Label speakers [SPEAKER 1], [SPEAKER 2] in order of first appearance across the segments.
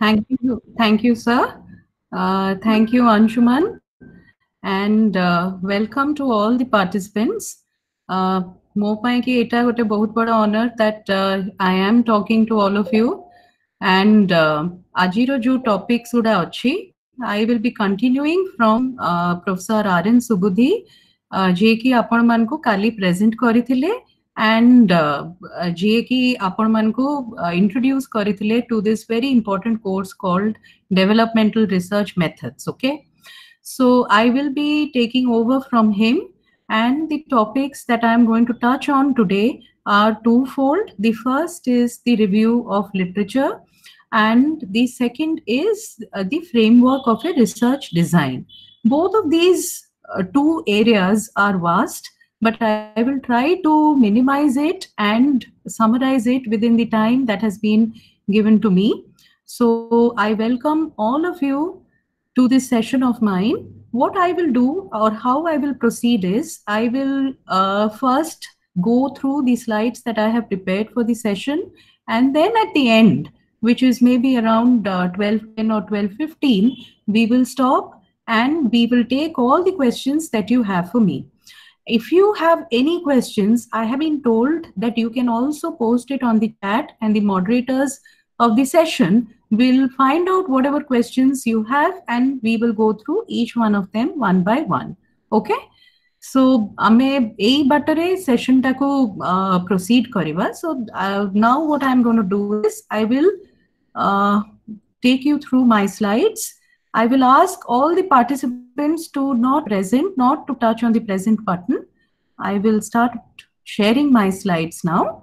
[SPEAKER 1] Thank you, thank you, sir. Uh, thank you, Anshuman, and uh, welcome to all the participants. Uh, ମୋ ପାଇଁ କି ଏଇଟା ଗୋଟେ ବହୁତ ବଡ଼ honor that uh, I am talking to all of you and uh, ଆଜିର ଯୋଉ topics ଗୁଡ଼ା ଅଛି I will be continuing from uh, Professor R.N. Subudhi uh, ଯିଏକି ଆପଣମାନଙ୍କୁ କାଲି present କରିଥିଲେ and जीए की आपण मन to this very important course called Developmental Research Methods. Okay, So I will be taking over from him. And the topics that I'm going to touch on today are twofold. The first is the review of literature, and the second is uh, the framework of a research design. Both of these uh, two areas are vast, but I will try to minimize it and summarize it within the time that has been given to me. So I welcome all of you to this session of mine what I will do or how I will proceed is I will uh, first go through the slides that I have prepared for the session and then at the end, which is maybe around uh, 12.10 or 12.15, we will stop and we will take all the questions that you have for me. If you have any questions, I have been told that you can also post it on the chat and the moderators of the session We'll find out whatever questions you have and we will go through each one of them one by one. Okay? So ଆମେ ଏଇ ବାଟରେ session ଟାକୁ uh, proceed କରିବା. So uh, now what I'm going to do is I will uh, take you through my slides. I will ask all the participants to not present, not to touch on the present button. I will start sharing my slides now.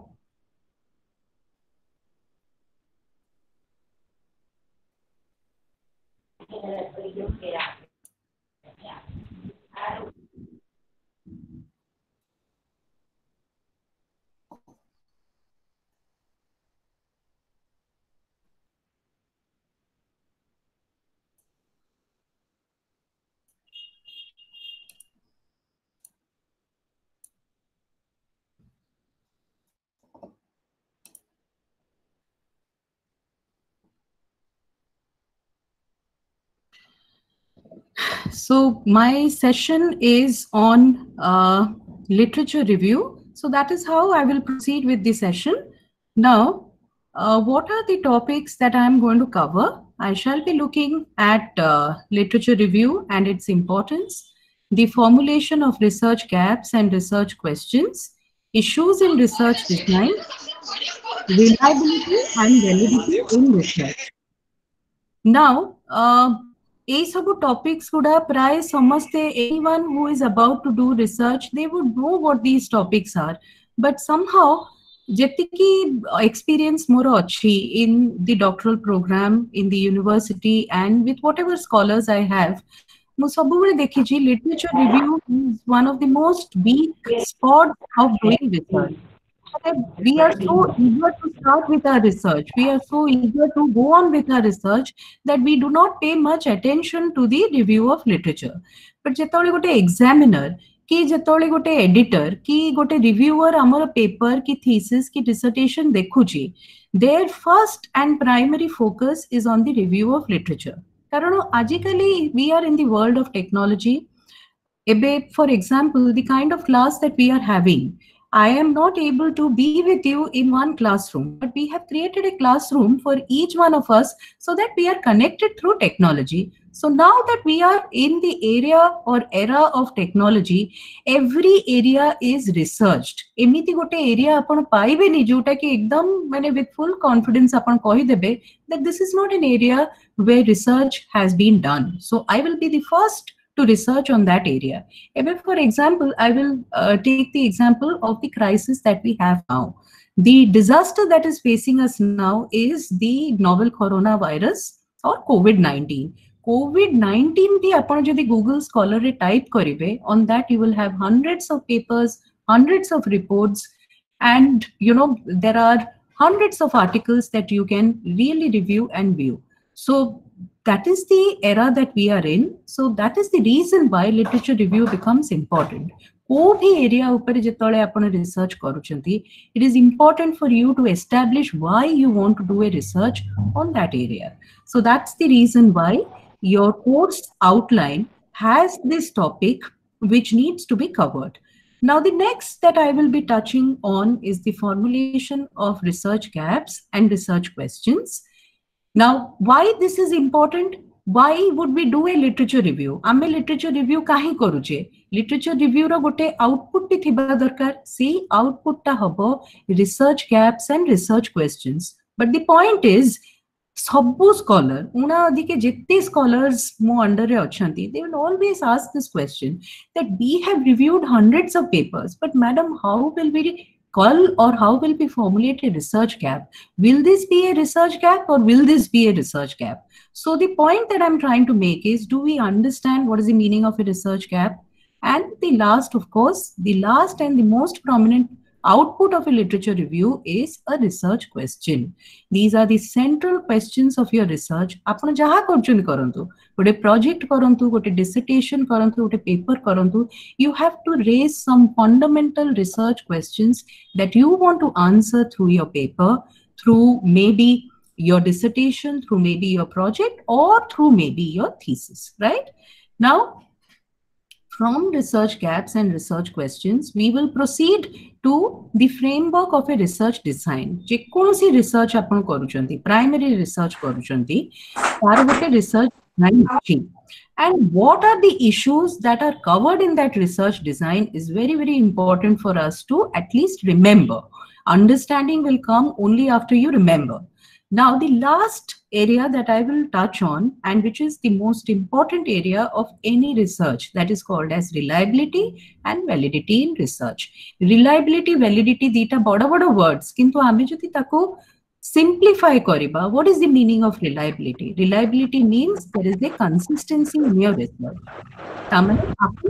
[SPEAKER 1] So my session is on uh, literature review. So that is how I will proceed with the session. Now, uh, what are the topics that I am going to cover? I shall be looking at uh, literature review and its importance, the formulation of research gaps and research questions, issues in research design, reliability and validity in research. Now, uh, এই ସବୁ topics ଗୁଡା ପ୍ରାୟ ସମସ୍ତେ anyone who is about to do research they would know what these topics are but somehow ଯେତିକି experience ମୋର ଅଛି in the doctoral program in the university and with whatever scholars I have ମୁଁ ସବୁବେଳେ ଦେଖିଛି literature review is one of the most weak spots of doing research we are so eager to start with our research. We are so eager to go on with our research that we do not pay much attention to the review of literature. But ଯେତେବେଳେ ଗୋଟେ examiner କି ଯେତେବେଳେ ଗୋଟେ editor କି ଗୋଟେ reviewer ଆମର paper କି thesis କି dissertation ଦେଖୁଛି their first and primary focus is on the review of literature. କାରଣ ଆଜିକାଲି we are in the world of technology. ଏବେ for example the kind of class that we are having I am not able to be with you in one classroom, but we have created a classroom for each one of us so that we are connected through technology. So now that we are in the area or era of technology, every area is researched. एमिति गोटे area आपण ni जोटा ki ekdam माने with full confidence आपण कहि debe that this is not an area where research has been done. So I will be the first to research on that area. Even for example, I will uh, take the example of the crisis that we have now. The disaster that is facing us now is the novel coronavirus or COVID-19. COVID-19 the upon the Google Scholar type karibe, on that you will have hundreds of papers, hundreds of reports, and you know there are hundreds of articles that you can really review and view. So that is the era that we are in. So that is the reason why literature review becomes important. କୋଉ ବି area ଉପରେ ଯେତେବେଳେ ଆପଣ research କରୁଛନ୍ତି it is important for you to establish why you want to do a research on that area so that's the reason why your course outline has this topic which needs to be covered now the next that i will be touching on is the formulation of research gaps and research questions now why this is important why would we do a literature review ଆମେ literature review କାହିଁ କରୁଛେ literature review ର ଗୋଟେ output ଟି ଥିବା ଦରକାର ସେଇ output ଟା ହବ research gaps and research questions but the point is ସବୁ scholar ଉଣା ଅଧିକେ ଯେତେ scholars ମୋ underରେ ଅଛନ୍ତି they will always ask this question that we have reviewed hundreds of papers but madam how will we call or how will we formulate a research gap will this be a research gap or will this be a research gap so the point that I'm trying to make is, do we understand what is the meaning of a research gap? And the last, of course, the last and the most prominent output of a literature review is a research question. These are the central questions of your research. ଆପଣ ଯାହା କରୁଛନ୍ତି କରନ୍ତୁ ଗୋଟେ project କରନ୍ତୁ ଗୋଟେ dissertation କରନ୍ତୁ ଗୋଟେ paper କରନ୍ତୁ you have to raise some fundamental research questions that you want to answer through your paper through maybe your dissertation, through maybe your project, or through maybe your thesis, right? Now, from research gaps and research questions, we will proceed to the framework of a research design. ଯେକୌଣସି research ଆପଣ କରୁଛନ୍ତି primary research କରୁଛନ୍ତି ତାର ଗୋଟେ research design ଅଛି and what are the issues that are covered in that research design is very very important for us to at least remember understanding will come only after you remember now, the last area that I will touch on, and which is the most important area of any research, that is called as reliability and validity in research. Reliability, validity, dita bada bada words, kintu ame jodi taku simplify koriba. What is the meaning of reliability? Reliability means there is a consistency in your research. ତାମାନେ ଆପଣ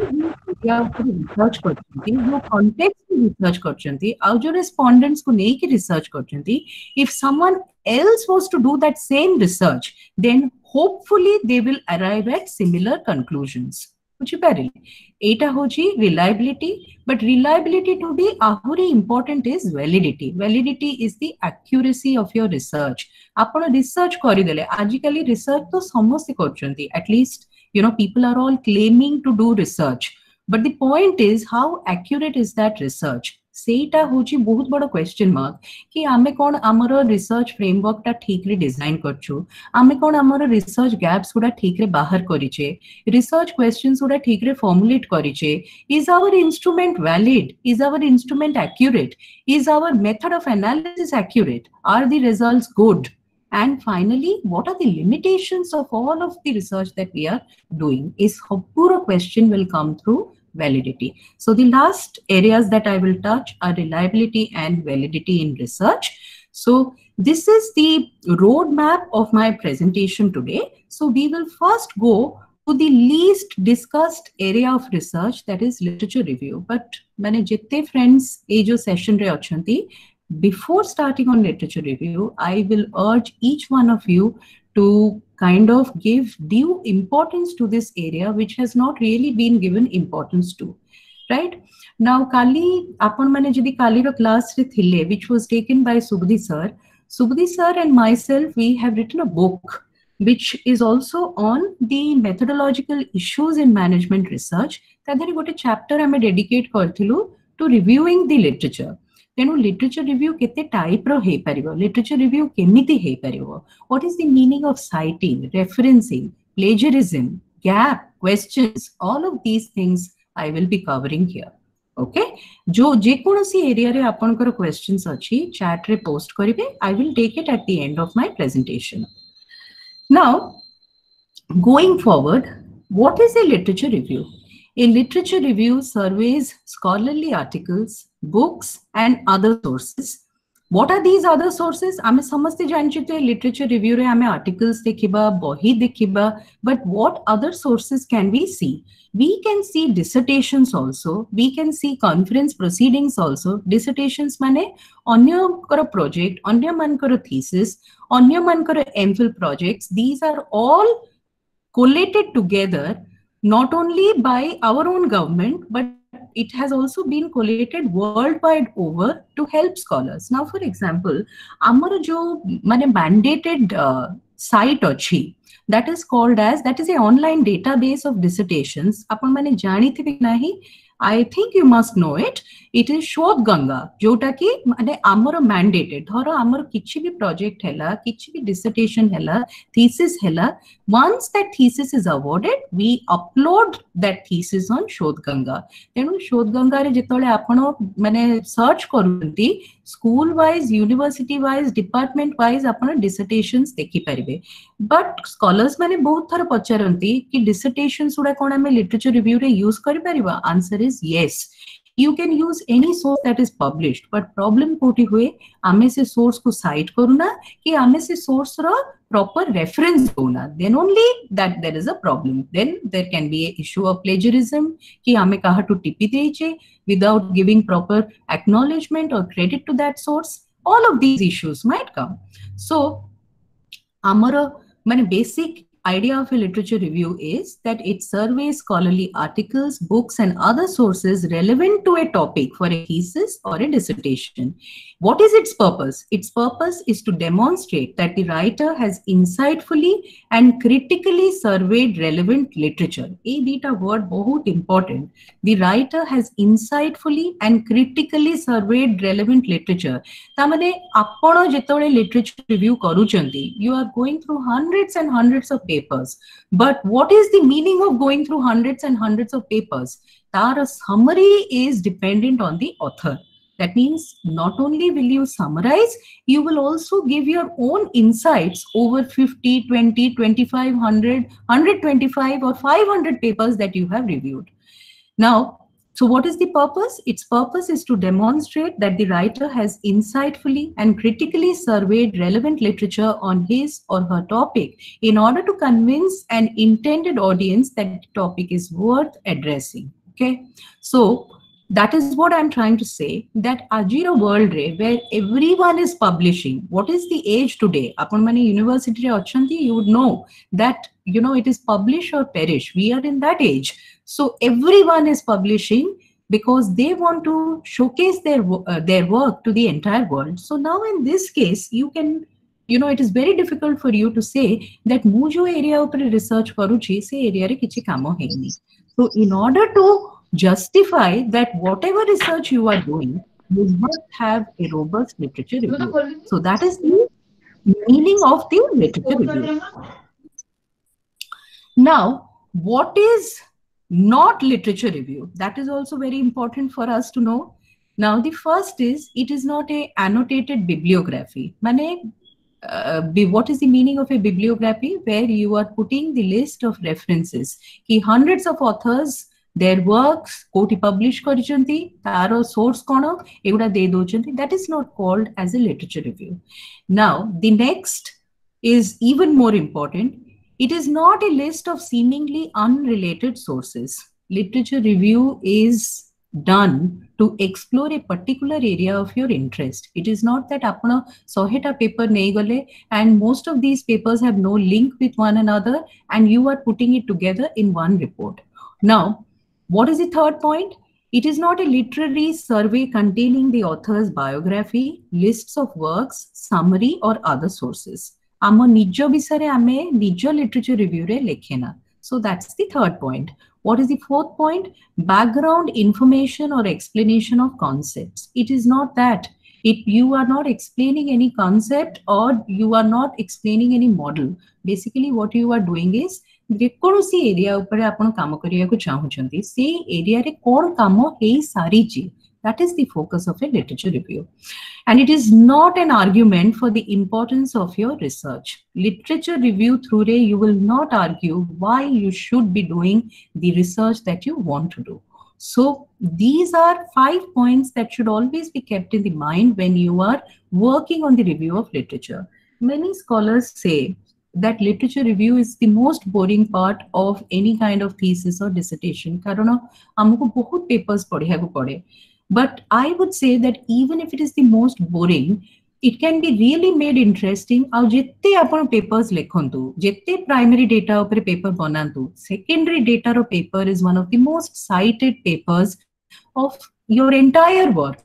[SPEAKER 1] ୟା ଉପରେ research କରୁଛନ୍ତି ଯୋଉ କଣ୍ଟେକ୍ସରେ research କରୁଛନ୍ତି ଆଉ ଯୋଉ ରେସ୍ପଣ୍ଡେଣ୍ଟସକୁ ନେଇକି research କରୁଛନ୍ତି if someone else was to do that same research, then hopefully they will arrive at similar conclusions. कुछ पहले reliability, but reliability to be very important is validity. Validity is the accuracy of your research. आपण research करी देले. research तो समस्त At least you know people are all claiming to do research. But the point is how accurate is that research? ସେଇଟା ହଉଛି ବହୁତ ବଡ question mark କି ଆମେ କଣ ଆମର ରିସର୍ଚ୍ଚ ଫ୍ରେମୱାର୍କଟା ଠିକରେ ଡିଜାଇନ କରୁଛୁ ଆମେ କଣ ଆମର ରିସର୍ଚ୍ଚ ଗ୍ୟାପ୍ସ ଗୁଡା ଠିକରେ ବାହାର କରିଛେ ରିସର୍ଚ୍ଚ କ୍ୱେଶ୍ଚନ୍ସ ଗୁଡା ଠିକରେ ଫର୍ମୁଲେଟ କରିଛେ is our instrument valid is our instrument accurate is our method of analysis accurate are the results good and finally, what are the limitations of all of the research that we are doing? Is Pura question will come through validity. So the last areas that I will touch are reliability and validity in research. So this is the roadmap of my presentation today. So we will first go to the least discussed area of research that is literature review. But many jette friends ejo session achanti before starting on literature review, I will urge each one of you to kind of give due importance to this area which has not really been given importance to right? Now kali apan mane jodi kali ra class re thile which was taken by subudhi sir subudhi sir and myself we have written a book which is also on the methodological issues in management research tadare gote chapter ame dedicate karthilu to reviewing the literature. ତେଣୁ literature review କେତେ ଟାଇପ୍ର ହେଇପାରିବ literature review କେମିତି ହେଇପାରିବ what is the meaning of citing referencing plagiarism gap questions all of this things I will be covering here okay ଯୋଉ ଯେକୌଣସି ଏରିଆରେ ଆପଣଙ୍କର କ୍ୱେଶ୍ଚନ୍ସ ଅଛି ଚାଟ୍ରେ ପୋଷ୍ଟ କରିବେ I will take it at the end of my presentation now going forward, what is a literature review? A literature review surveys scholarly articles books, and other sources. What are these other sources? हमें समझते जानचे तो literature review रे हमें articles देखिबा, बही देखिबा, but what other sources can we see? We can see dissertations also. We can see conference proceedings also. Dissertations माने अन्य करो project, अन्य मन करो thesis, अन्य मन करो MPhil projects. These are all collated together not only by our own government but it has also been collated worldwide over to help scholars. Now, for example, Amar jo mane mandated uh, site or chi that is called as that is a online database of dissertations. Upon mane jani thi nahi I think you must know it it is Shodhganga जोटा कि मैंने आम mandated धर आम कि project है कि dissertation thesis once that thesis is awarded we upload that thesis on Shodhganga तेणु शोध गंगार जो आप मैंने सर्च कर school wise university wise department wise आप डिसटेसन देखिपर बट स्कलर्स मैंने बहुत थर पचारती कि डिसटेसन गुड़ा कौन आम लिटरेचर रिव्यू रे यूज़ कर answer is yes. You can use any source that is published but problem कोटी हुए, आमे से सोर्स को साइट करूना, कि आमे से सोर्स रो प्रॉपर रेफरेंस दोना then only that there is a problem then there can be a issue of plagiarism कि आमे कहा टू टिपी देचे विदाउट गिविंग प्रॉपर एक्नॉलेजमेंट और credit to that source all of these issues might come so आमर, माने basic idea of a literature review is that it surveys scholarly articles, books, and other sources relevant to a topic for a thesis or a dissertation. What is its purpose? Its purpose is to demonstrate that the writer has insightfully and critically surveyed relevant literature. A beta word bahut important. The writer has insightfully and critically surveyed relevant literature. ତାମାନେ ଆପଣ literature review କରୁଛନ୍ତି, you are going through hundreds and hundreds of papers but what is the meaning of going through hundreds and hundreds of papers? Our summary is dependent on the author. That means not only will you summarize, you will also give your own insights over 50, 20, 25, 100, 125 or 500 papers that you have reviewed. Now, so what is the purpose? Its purpose is to demonstrate that the writer has insightfully and critically surveyed relevant literature on his or her topic in order to convince an intended audience that the topic is worth addressing. Okay, so that is what i'm trying to say that ajira world re where everyone is publishing what is the age today? Upon many university achanti you would know that you know it is publish or perish. We are in that age. So everyone is publishing because they want to showcase their uh, their work to the entire world. So now in this case you can you know it is very difficult for you to say that jo area upare research se area re kichi kamo heini so in order to justify that whatever research you are doing, you must have a robust literature review. So that is the meaning of the literature review. Now, what is not literature review? That is also very important for us to know. Now, the first is it is not a annotated bibliography. Mane, uh, what is the meaning of a bibliography? Where you are putting the list of references. Ki hundreds of authors their works କୋଉଠି publish କରିଛନ୍ତି ତାର source କ'ଣ ଏଗୁଡ଼ା ଦେଇ ଦଉଛନ୍ତି that is not called as a literature review now the next is even more important it is not a list of seemingly unrelated sources literature review is done to explore a particular area of your interest it is not that apna 100 ta paper nei gale and most of these papers have no link with one another and you are putting it together in one report now what is the third point? It is not a literary survey containing the author's biography, lists of works, summary, or other sources. ଆମ ନିଜ ବିଷୟରେ ଆମେ ନିଜ literature ରିଭ୍ୟୁରେ ଲେଖେନା so that's the third point what is the fourth point background information or explanation of concepts it is not that it you are not explaining any concept or you are not explaining any model basically what you are doing is ଯେକୌଣସି area ଉପରେ ଆପଣ କାମ କରିବାକୁ ଚାହୁଁଛନ୍ତି ସେଇ ଏରିଆରେ କ'ଣ କାମ ହେଇ ସାରିଛି that is the focus of a literature review and it is not an argument for the importance of your research literature review through a you will not argue why you should be doing the research that you want to do so these are five points that should always be kept in the mind when you are working on the review of literature many scholars say that literature review is the most boring part of any kind of thesis or dissertation karan amku bahut papers padhiyaku pade but i would say that even if it is the most boring it can be really made interesting ଆଉ ଯେତେ ଆପଣ papers ଲେଖନ୍ତୁ ଯେତେ primary data ଉପରେ paper ବନାନ୍ତୁ secondary data ର paper is one of the most cited papers of your entire work.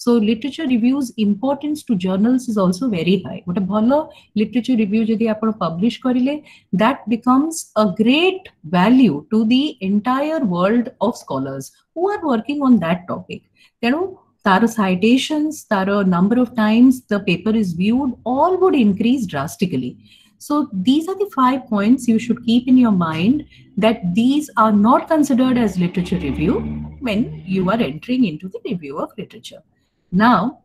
[SPEAKER 1] So literature reviews importance to journals is also very high. What a bhalo literature review jodi apan publish karile, that becomes a great value to the entire world of scholars who are working on that topic. You know, Taro citations, Taro number of times the paper is viewed, all would increase drastically. So these are the five points you should keep in your mind that these are not considered as literature review when you are entering into the review of literature. Now,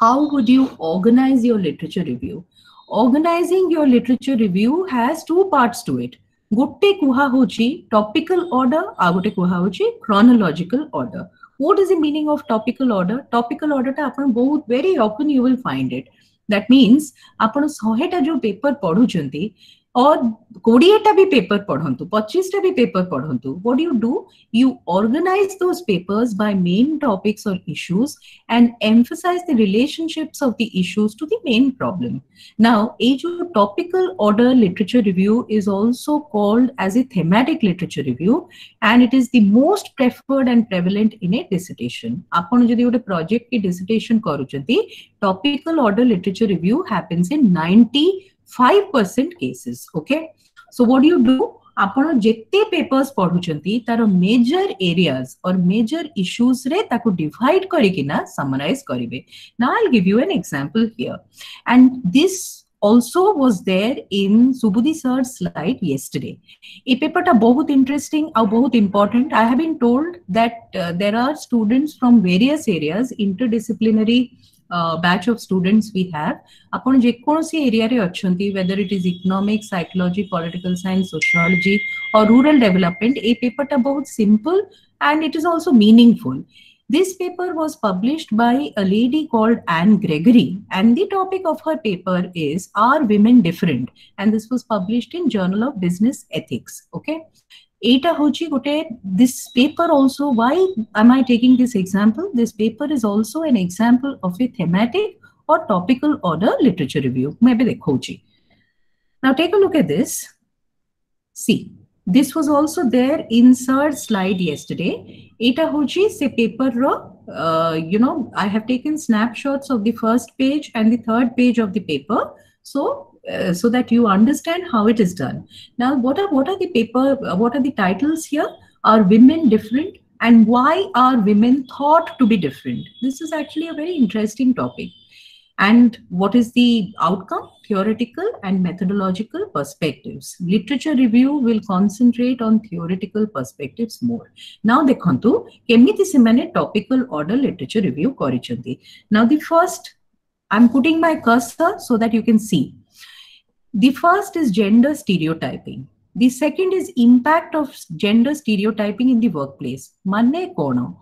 [SPEAKER 1] how would you organize your literature review? Organizing your literature review has two parts to it. ଗୋଟେ କୁହା ହେଉଛି topical order ଆଉ ଗୋଟେ କୁହା ହେଉଛି chronological order. What is the meaning of topical order? Topical order ଟା ଆପଣ ବହୁତ very often you will find it. That means ଆପଣ ଶହେଟା ଯୋଉ paper ପଢୁଛନ୍ତି or କୋଡ଼ିଏଟା ବି paper ପଢ଼ନ୍ତୁ ପଚିଶଟା ବି paper ପଢ଼ନ୍ତୁ what do you do? You organize those papers by main topics or issues and emphasize the relationships of the issues to the main problem. Now a topical order literature review is also called as a thematic literature review and it is the most preferred and prevalent in a dissertation. ଆପଣ jodi ଗୋଟେ project ki dissertation କରୁଛନ୍ତି topical order literature review happens in 90 5% cases okay so what do you do ଆପଣ ଯେତେ papers ପଢୁଛନ୍ତି ତାର major areas ଅର major ଇସ୍ୟୁଜରେ ତାକୁ divide କରିକିନା ସମରାଇଜ କରିବେ ନା I give U N example here and this also was there in Subudhi sir's slide yesterday. A paper ta bahut interesting or bahut important. I have been told that uh, there are students from various areas, interdisciplinary batch of students we have ଆପଣ ଯେକୌଣସି ଏରିଆରେ ଅଛନ୍ତି whether it is economics psychology political science sociology or rural development ଏ ପେପରଟା ବହୁତ simple and it is also meaningful this paper was published by a lady called Anne Gregory, and the topic of her paper is Are Women Different? And this was published in Journal of Business Ethics. Okay. ଏଇଟା ହେଉଛି ଗୋଟେ this paper also why am I taking this example this paper is also an example of a thematic or topical order literature review ମୁଁ ଏବେ ଦେଖାଉଛି Now take a look at this. See, this was also there insert slide yesterday. Eta hoji se paper ro, uh, you know, I have taken snapshots of the first page and the third page of the paper. So uh, so that you understand how it is done. Now, what are what are the paper? What are the titles here? Are women different? And why are women thought to be different? This is actually a very interesting topic. And what is the outcome? Theoretical and methodological perspectives. Literature review will concentrate on theoretical perspectives more. Now, dekhantu, kemiti semane topical order literature review korichanti. Now, the first, I'm putting my cursor so that you can see. The first is gender stereotyping. The second is impact of gender stereotyping in the workplace. Manne kono.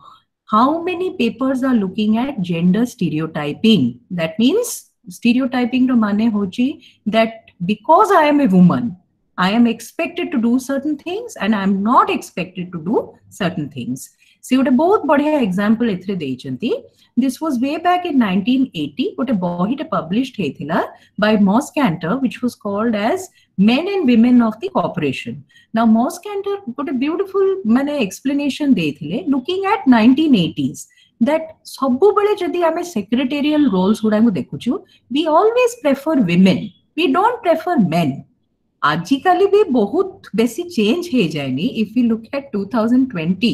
[SPEAKER 1] How many papers are looking at gender stereotyping? That means stereotyping to mane hochi that because I am a woman, I am expected to do certain things and I am not expected to do certain things. See what a both body example ethre ଦେଇଛନ୍ତି this was way back in 1980 ଗୋଟେ ବହିଟେ published ହେଇଥିଲା by Moss Cantor which was called as Men and Women of the Corporation now Moss Cantor ଗୋଟେ beautiful ମାନେ explanation ଦେଇଥିଲେ looking at 1980s that ସବୁବେଳେ ଯଦି ଆମେ secretarial roles ଗୁଡାକୁ ଦେଖୁଛୁ we always prefer women we don't prefer men ଆଜିକାଲି ବି ବହୁତ ବେଶୀ ଚେଞ୍ଜ ହେଇଯାଏନି if we look at 2020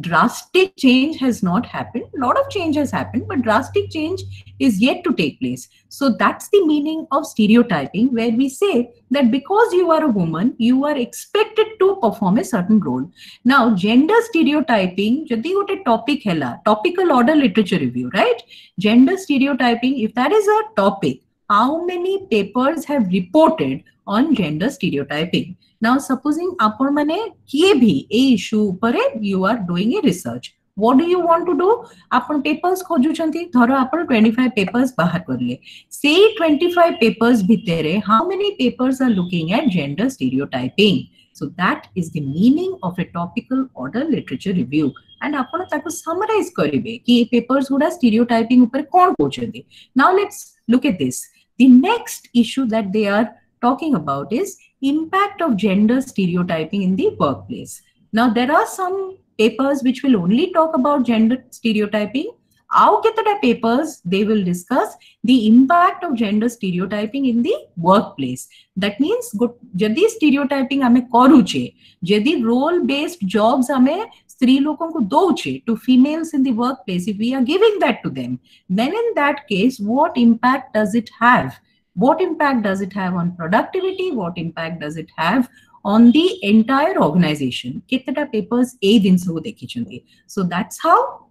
[SPEAKER 1] drastic change has not happened. A lot of change has happened but drastic change is yet to take place. So that's the meaning of stereotyping where we say that because you are a woman you are expected to perform a certain role. Now gender stereotyping jadi gote topic hela topical order literature review right? Gender stereotyping if that is a topic how many papers have reported on gender stereotyping. Now, supposing upper mane KB, A issue, pare, you are doing a research. What do you want to do? Upon papers, Kojuchanti, Thora upper 25 papers, Bahakurle. Say 25 papers, Bitere, how many papers are looking at gender stereotyping? So, that is the meaning of a topical order literature review. And upon a summarize Koribe, key papers would have stereotyping upper Now, let's look at this. The next issue that they are talking about is impact of gender stereotyping in the workplace. Now, there are some papers which will only talk about gender stereotyping. Out get the papers, they will discuss the impact of gender stereotyping in the workplace. That means, jadi stereotyping हमें करू छे, यदि role based jobs हमें स्त्री लोगों को दो छे to females in the workplace, if we are giving that to them, then in that case, what impact does it have? What impact does it have on productivity? What impact does it have on the entire organization? Ketata papers ei din se. So that's how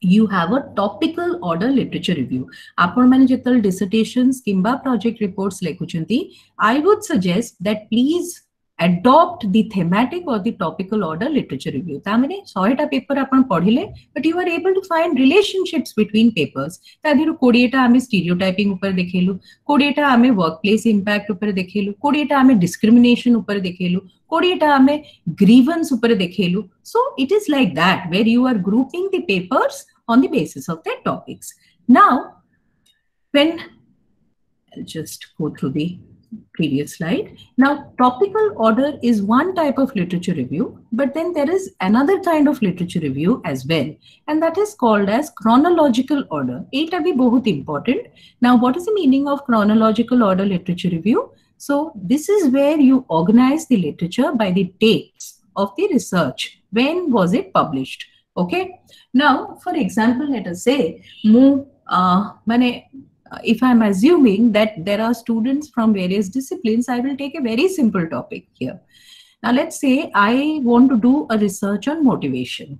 [SPEAKER 1] you have a topical order literature review. Upper managerial dissertations, kimba project reports lekuchanti. I would suggest that please adopt the thematic or the topical order literature review ତା ମାନେ 100ଟା paper ଆପଣ ପଢିଲେ but you are able to find relationships between papers ତା ଦେହରୁ 20ଟା ଆମେ stereotyping ଉପରେ ଦେଖେଇଲୁ 20ଟା ଆମେ workplace impact ଉପରେ ଦେଖେଇଲୁ 20ଟା ଆମେ discrimination ଉପରେ ଦେଖେଇଲୁ 20ଟା ଆମେ grievance ଉପରେ ଦେଖେଇଲୁ so it is like that where you are grouping the papers on the basis of their topics. Now, when I'll just go through the previous slide. Now, topical order is one type of literature review, but then there is another kind of literature review as well, and that is called as chronological order. It be both important. Now, what is the meaning of chronological order literature review? So, this is where you organize the literature by the dates of the research. When was it published? okay now for example let us say uh, if i'm assuming that there are students from various disciplines i will take a very simple topic here now let's say i want to do a research on motivation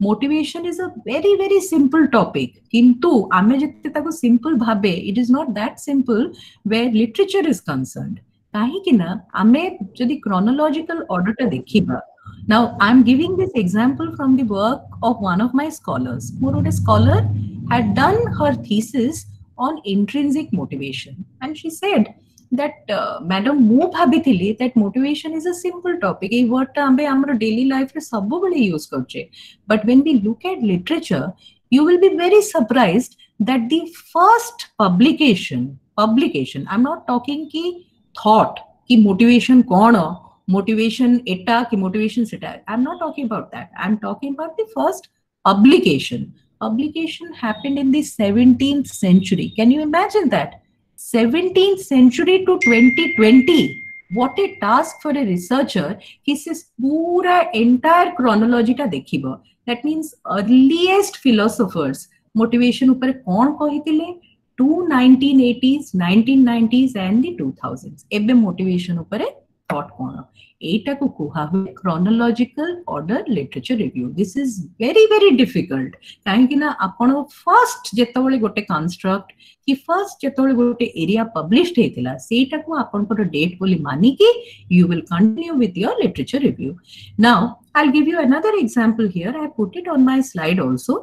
[SPEAKER 1] motivation is a very very simple topic kintu ame jette taku simple bhabe it is not that simple where literature is concerned କାହିଁକି ନା ଆମେ ଯଦି chronological order ଟା ଦେଖିବା now, I'm giving this example from the work of one of my scholars. More scholar had done her thesis on intrinsic motivation. And she said that, uh, Madam, bhabithili that motivation is a simple topic. Word ambe amra daily life re sabubale use karche. But when we look at literature, you will be very surprised that the first publication, publication, I'm not talking ki thought, ki motivation kona, motivation eta ki motivation seta i'm not talking about that i'm talking about the first publication publication happened in the 17th century. Can you imagine that? 17th century to 2020 what a task for a researcher. He says pura entire chronology ta dekhibo that means earliest philosophers. Motivation upare kon kahitile to 1980s 1990s and the 2000s ebe motivation upare thought kona ଏଇଟାକୁ କୁହା ହୁଏ chronological order literature review this is very very difficult କାହିଁକି ନା ଆପଣ first ଯେତେବେଳେ ଗୋଟେ construct କି first ଯେତେବେଳେ ଗୋଟେ area published ହେଇଥିଲା ସେଇଟାକୁ ଆପଣଙ୍କର date ବୋଲି ମାନିକି you will continue with your literature review now I'll give you another example here. I put it on my slide also.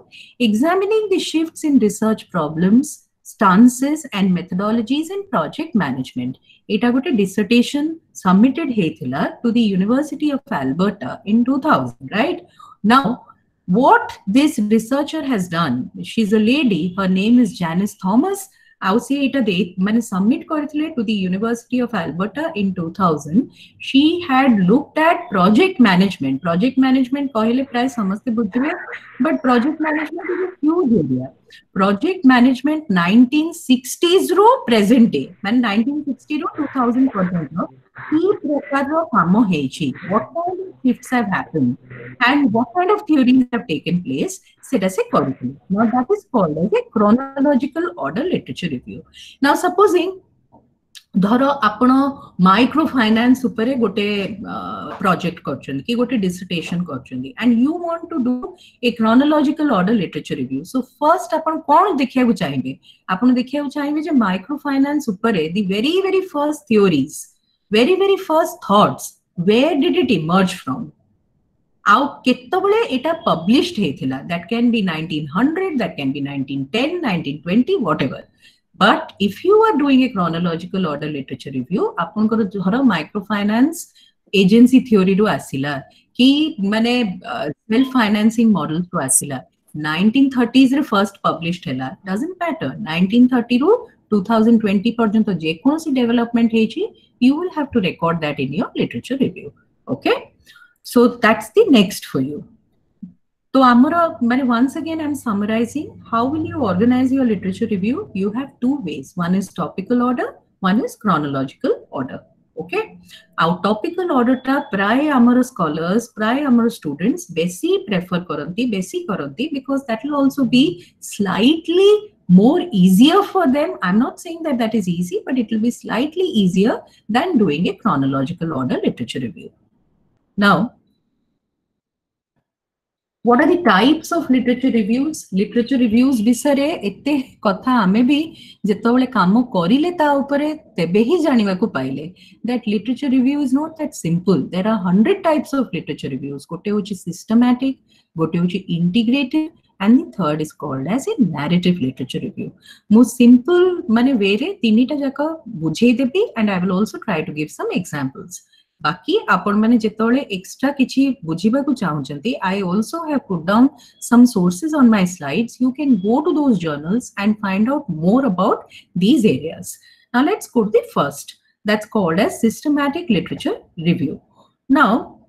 [SPEAKER 1] Examining the shifts in research problems, stances and methodologies in project management. ඒටකට dissertation submitted Hethila to the University of Alberta in 2000, right? Now, what this researcher has done, she's a lady, her name is Janice Thomas, ଆଉ ସେ ଏଇଟା ଦେଇ ମାନେ submit କରିଥିଲେ to the University of Alberta in two thousand she had looked at project management project management କହିଲେ ପ୍ରାୟ ସମସ୍ତେ ବୁଝିବେ but project management is huge area project management nineteen sixties ରୁ ପ୍ରେଜେଣ୍ଟ ଡେ ମାନେ ନାଇନଟିନ୍ ସିକ୍ସଟି ରୁ two thousand ପର୍ଯ୍ୟନ୍ତ କି ପ୍ରକାରର କାମ ହେଇଛି what kind of shifts have happened and what kind of theories have taken place সেটা সে করুছিল now that is called as a chronological order literature review now supposing ଧର ଆପଣ ମାଇକ୍ରୋ ଫାଇନାନ୍ସ ଉପରେ ଗୋଟେ ପ୍ରୋଜେକ୍ଟ କରୁଛନ୍ତି କି ଗୋଟେ ଡିସିଟେସନ କରୁଛନ୍ତି and you want to do a chronological order literature review so first ଆପଣ କଣ ଦେଖିବାକୁ ଚାହିଁବେ ଆପଣ ଦେଖିବାକୁ ଚାହିଁବେ ଯେ ମାଇକ୍ରୋ ଫାଇନାନ୍ସ ଉପରେ the very very first theories very very first thoughts where did it emerge from ଆଉ କେତେବେଳେ ଏଇଟା ପବ୍ଲିଶଡ ହେଇଥିଲା that can be nineteen hundred that can be nineteen ten nineteen twenty what ever but if you are doing a chronological order literature review ଆପଣଙ୍କର ଧର micro finance agency ଥିଓରିରୁ ଆସିଲା କି ମାନେ self financing ମଡେଲରୁ ଆସିଲା ନାଇନଟିନ୍ ଥର୍ଟିଜରେ ଫର୍ଷ୍ଟ ପବ୍ଲିଶଡ ହେଲା doesn't matter nineteen ଥର୍ଟିରୁ two thousand twenty ପର୍ଯ୍ୟନ୍ତ ଯେକୌଣସି development ହେଇଛି you will have to record that in your literature review. Okay. So that's the next for you. So Amara, once again, I'm summarizing. How will you organize your literature review? You have two ways. One is topical order, one is chronological order. Okay. Our topical order ta pray amar scholars, pray amar students, besi prefer karanti, besi karanti because that will also be slightly more easier for them. I'm not saying that that is easy, but it will be slightly easier than doing a chronological order literature review. Now, what are the types of literature reviews literature reviews ବିଷୟରେ ଏତେ କଥା ଆମେ ବି ଯେତେବେଳେ କାମ କରିଲେ ତା ଉପରେ ତେବେ ହିଁ ଜାଣିବାକୁ ପାଇଲେ that literature review is not that simple there are 100 types of literature reviews ଗୋଟେ ହେଉଛି systematic ଗୋଟେ ହେଉଛି integrated and the third is called as a narrative literature review ମୁଁ simple ମାନେ way ରେ ତିନିଟା ଯାକ ବୁଝେଇ ଦେବି and I will also try to give some examples ବାକି ଆପଣମାନେ ଯେତେବେଳେ ଏକ୍ସଟ୍ରା କିଛି ବୁଝିବାକୁ ଚାହୁଁଛନ୍ତି I also have put down some sources on my slides. You can go to those journals and find out more about these areas. Now let's go to the first. That's called as systematic literature review. Now,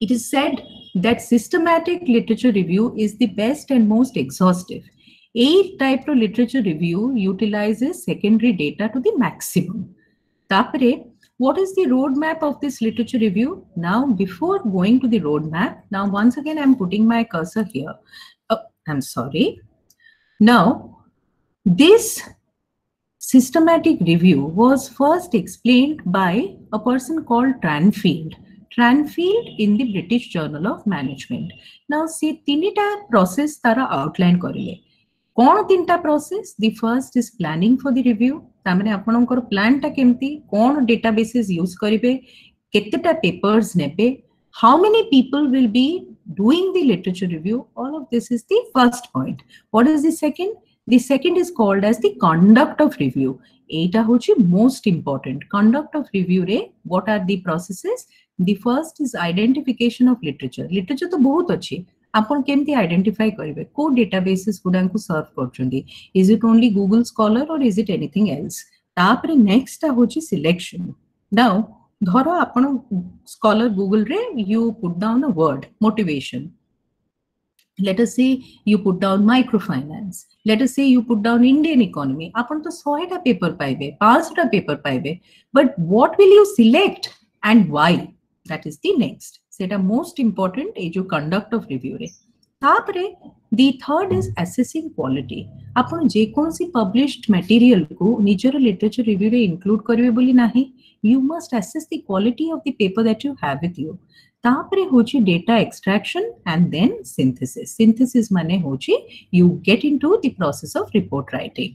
[SPEAKER 1] it is said that systematic literature review is the best and most exhaustive. A type of literature review utilizes secondary data to the maximum. Tapare, what is the roadmap of this literature review? Now, before going to the roadmap, now once again, I'm putting my cursor here. Oh, I'm sorry. Now, this systematic review was first explained by a person called Tranfield Tranfield in the British Journal of Management. Now, see, tinita process tara outline koriye. କ'ଣ ତିନିଟା process the first is planning for the review ତାମାନେ ଆପଣଙ୍କର ପ୍ଲାନଟା କେମିତି କ'ଣ ଡେଟାବେସିସ୍ use କରିବେ କେତେଟା papers ନେବେ how many people will be doing the literature review all of this is the first point what is the second the second is called as the conduct of review eta hochi most important conduct of review re what are the processes the first is identification of literature literature to bahut achi ଆପଣ କେମିତି identify କରିବେ କୋଉ databases ଗୁଡାଙ୍କୁ serve କରୁଛନ୍ତି is it only Google Scholar or is it anything else ତାପରେ ନେକ୍ସଟଟା ହଉଛି selection ନାଉ ଧର ଆପଣ scholar ଗୁଗୁଲରେ you put down a word motivation let us say you put down microfinance. Let us say you put down indian economy. upon the sohita paper paibe paansta paper paibe but what will you select and why? That is the next. Seta most important is your conduct of review re. The third is assessing quality. Upon je konsi published material ko nijara literature review include karibe boli nahi you must assess the quality of the paper that you have with you. तापरे होची data extraction and then synthesis synthesis माने होची you get into the process of report writing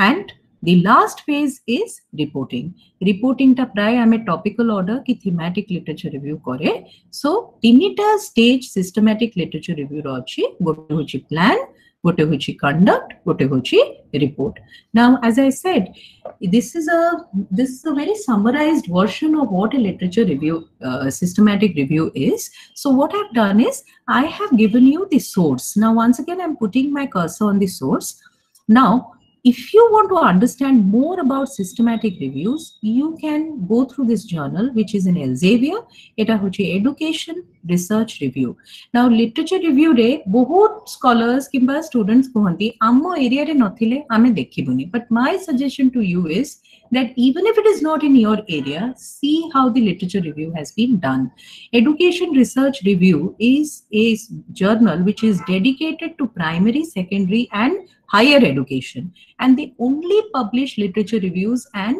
[SPEAKER 1] and the last phase is reporting reporting टा प्राय आमे topical order की thematic literature review करे so तीनटा स्टेज सिस्टमैटिक लिटरेचर रिव्यू रो अछि गो होची plan gote hochi conduct, gote hochi report. Now, as I said, this is a this is a very summarized version of what a literature review, uh, systematic review is. So what I've done is I have given you the source. Now, once again, I'm putting my cursor on the source. Now, if you want to understand more about systematic reviews, you can go through this journal, which is in Elsevier. এটা হচ্ছে education research review. Now, literature review রে বহুত scholars কিংবা students କୁହନ୍ତି ଆମ ଏରିଆରେ ନଥିଲେ ଆମେ ଦେଖିବୁନି. But my suggestion to you is that even if it is not in your area, see how the literature review has been done. Education Research Review is a journal which is dedicated to primary, secondary, and higher education. And they only publish literature reviews and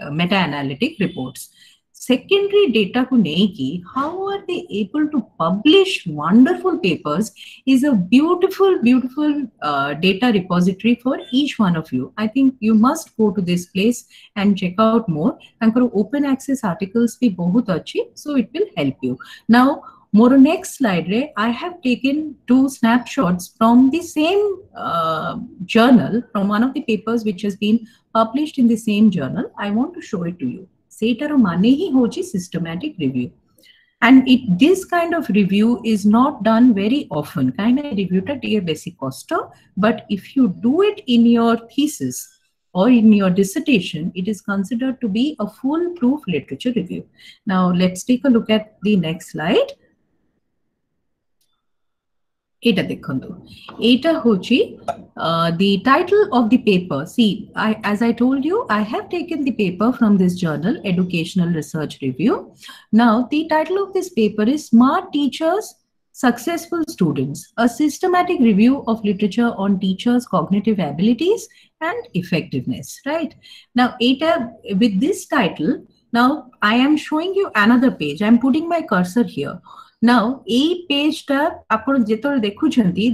[SPEAKER 1] uh, meta-analytic reports. Secondary data ku ki, how are they able to publish wonderful papers is a beautiful, beautiful uh, data repository for each one of you. I think you must go to this place and check out more. And for open access articles be bahut achi, so it will help you. Now, more next slide, Ray. I have taken two snapshots from the same uh, journal, from one of the papers which has been published in the same journal. I want to show it to you. Seitaro Manehi Hoji systematic review. And it, this kind of review is not done very often. Kind of reviewed at dear basic costa, but if you do it in your thesis, or in your dissertation, it is considered to be a foolproof literature review. Now, let's take a look at the next slide. এটা দেখন্তু এটা হচ্ছে uh, the title of the paper see I, as i told you i have taken the paper from this journal educational research review now the title of this paper is smart teachers successful students a systematic review of literature on teachers cognitive abilities and effectiveness right now eta with this title now i am showing you another page i'm putting my cursor here Now, a page tab,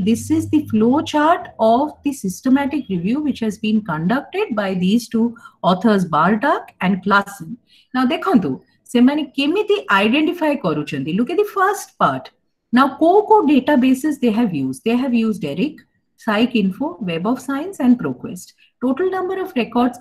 [SPEAKER 1] this is the flow chart of the systematic review which has been conducted by these two authors, Bardach and Klassen. Now, identify look at the first part. Now, COCO databases they have used. They have used ERIC, PsycInfo, Web of Science, and ProQuest. Total number of records,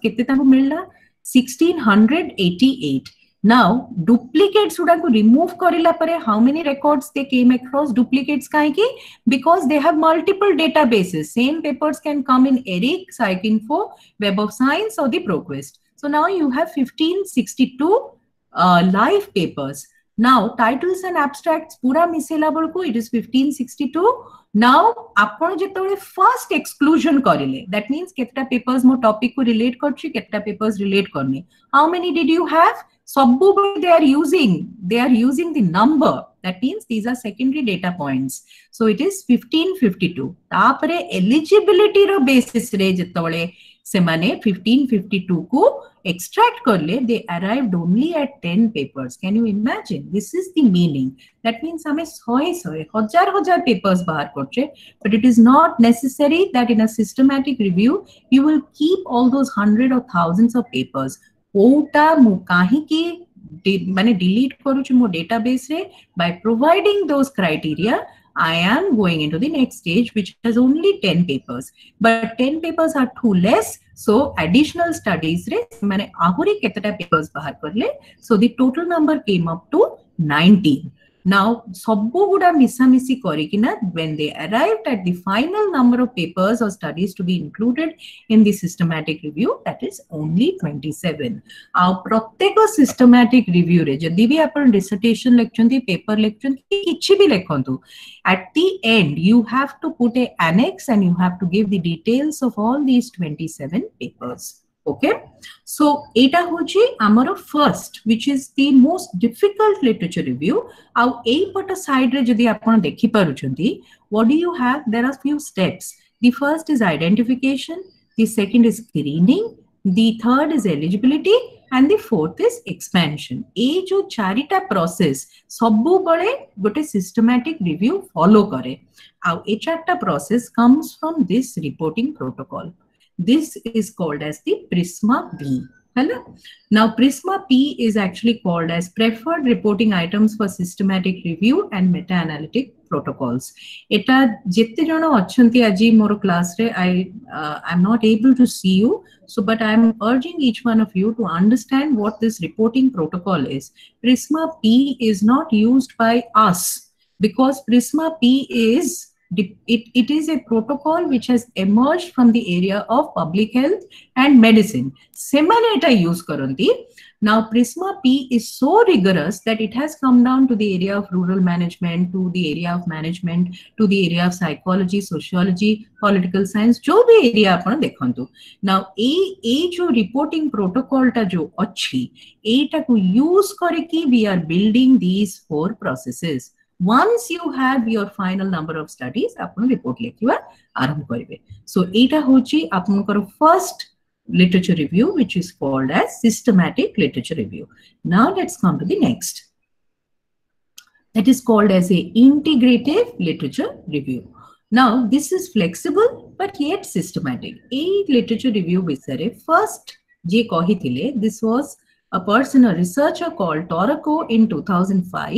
[SPEAKER 1] 1688. Now, duplicates उडाको remove करिला परे how many records they came across duplicates काहे की because they have multiple databases. Same papers can come in ERIC, PsycINFo, Web of Science or the ProQuest. So now you have 1562 uh, live papers. Now titles and abstracts पूरा मिसेला it is 1562. Now आपण जेतोले first exclusion करिले that means केतटा papers मो topic को relate करछी papers relate करने. How many did you have? Sabbu, they are using, they are using the number. That means these are secondary data points. So it is 1552. Tapare eligibility ro basis re jetavale semane 1552 ku extract they arrived only at 10 papers. Can you imagine? This is the meaning. That means hame soy soy, hajar hajar papers bahar korche. But it is not necessary that in a systematic review, you will keep all those hundred or thousands of papers. କୋଉଟା ମୁଁ କାହିଁକି ମାନେ delete କରୁଛି ମୋ database ରେ by providing those criteria I am going into the next stage, which has only 10 papers. But 10 papers are too less. So additional studies, papers so the total number came up to 19. Now, ସବୁ ଗୁଡା ମିଶାମିଶି କରିକିନା when they arrived at the final number of papers or studies to be included in the systematic review, that is only 27. ଆଉ ପ୍ରତ୍ୟେକ systematic review ରେ ଯଦି ବି ଆପଣ dissertation ଲେଖୁଛନ୍ତି paper ଲେଖୁଛନ୍ତି କିଛି ବି ଲେଖନ୍ତୁ at the end you have to put a annex and you have to give the details of all these 27 papers. okay? So eta hoji amaro first which is the most difficult literature review. Au ei pata side re jodi apan dekhi paruchanti what do you have? There are few steps. The first is identification the second is screening the third is eligibility and the fourth is expansion. Ei jo charita process sabbu bale gote systematic review follow kare Our ei charta process comes from this reporting protocol this is called as the Prisma. Hello. Now, Prisma P is actually called as preferred reporting items for systematic review and meta-analytic protocols. Eta jette jana achanti aji moro class re I uh, I'm not able to see you. So, but I'm urging each one of you to understand what this reporting protocol is. Prisma P is not used by us because Prisma P is it, it is a protocol which has emerged from the area of public health and medicine. Semaneta use karanti. Now, Prisma P is so rigorous that it has come down to the area of rural management, to the area of management, to the area of psychology, sociology, political science, जो भी area आपण देखंतु. Now, ए ए जो reporting protocol टा जो अच्छी, एटा को use करके we are building these four processes. once you have your final number of studies ଆପଣ report ଲେଖିବା ଆରମ୍ଭ କରିବେ so ଏଇଟା ହେଉଛି ଆପଣଙ୍କର first literature review which is called as systematic literature review now let's come to the next that is called as a integrative literature review now this is flexible but yet systematic a literature review ବିଷୟରେ first ଯିଏ କହିଥିଲେ this was a person, a researcher called Torraco in 2005,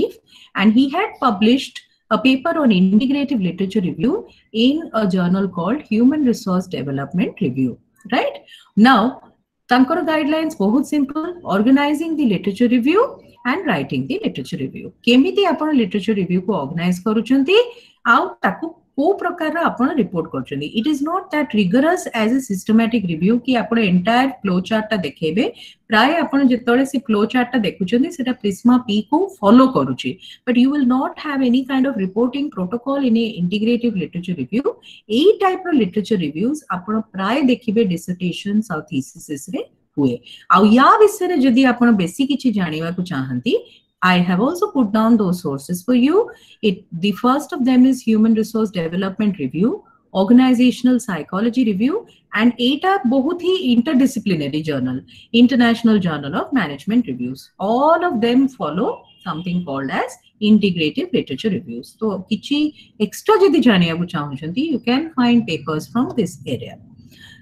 [SPEAKER 1] and he had published a paper on integrative literature review in a journal called Human Resource Development Review, right? Now, Tankara guidelines, very simple, organizing the literature review and writing the literature review. केमिति आपण literature review को organize करुचंती out ताकु କୋଉ ପ୍ରକାରର ଆପଣ report କରୁଛନ୍ତି it is not that rigorous as a systematic review କି ଆପଣ entire flow ଚାର୍ଟଟା ଦେଖେଇବେ ପ୍ରାୟ ଆପଣ ଯେତେବେଳେ ସେ ଫ୍ଲୋ ଚାର୍ଟଟା ଦେଖୁଛନ୍ତି ସେଟା ପ୍ରିସ୍ମା ପି କୁ ଫଲୋ କରୁଛି but you will not have any kind of reporting protocol in a integrative literature review ଏଇ ଟାଇପର ଲିଟରେଚର ରିଭ୍ୟୁଜ ଆପଣ ପ୍ରାୟ ଦେଖିବେ ଡିସର୍ଟେସନ୍ସ ଆଉ ଥିସିସରେ ହୁଏ ଆଉ ୟା ବିଷୟରେ ଯଦି ଆପଣ ବେଶୀ କିଛି ଜାଣିବାକୁ ଚାହାନ୍ତି I have also put down those sources for you. It, the first of them is Human Resource Development Review, Organizational Psychology Review, and ETA Bohuthi Interdisciplinary Journal, International Journal of Management Reviews. All of them follow something called as integrative literature reviews. So, kichi extra jadi janiyaku you can find papers from this area.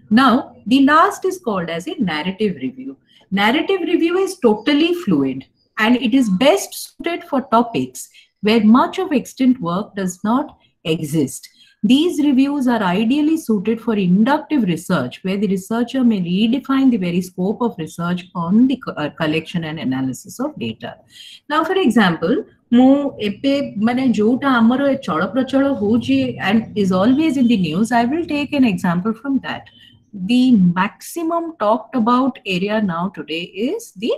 [SPEAKER 1] Now, the last is called as a narrative review. Narrative review is totally fluid and it is best suited for topics where much of extant work does not exist. These reviews are ideally suited for inductive research, where the researcher may redefine the very scope of research on the uh, collection and analysis of data. Now, for example, ମୁଁ ଏବେ ମାନେ ଯୋଉଟା ଆମର ଚଳପ୍ରଚଳ ହଉଛି and is always in the news, I will take an example from that. The maximum talked about area now today is the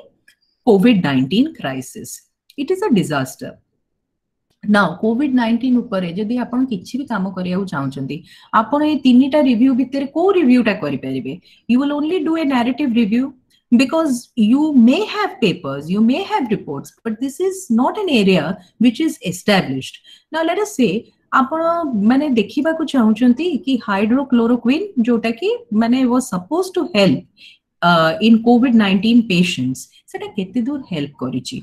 [SPEAKER 1] COVID-19 crisis. It is a disaster. Now COVID nineteen ଉପରେ ଯଦି ଆପଣ କିଛି ବି କାମ କରିବାକୁ ଚାହୁଁଛନ୍ତି ଆପଣ ଏଇ ତିନିଟା ରିଭ୍ୟୁ ଭିତରେ କୋଉ ରିଭ୍ୟୁଟା କରିପାରିବେ you will only do a narrative review because you may have papers, you may have reports, but this is not an area which is established. Now let us say ଆପଣ ମାନେ ଦେଖିବାକୁ ଚାହୁଁଛନ୍ତି କି ହାଇଡ୍ରୋକ୍ଲୋରୋକ୍ୱିନ୍ ଯୋଉଟା କି ମାନେ was supposed to help uh, in COVID-19 patients সেটা কেতে দূর help করিছি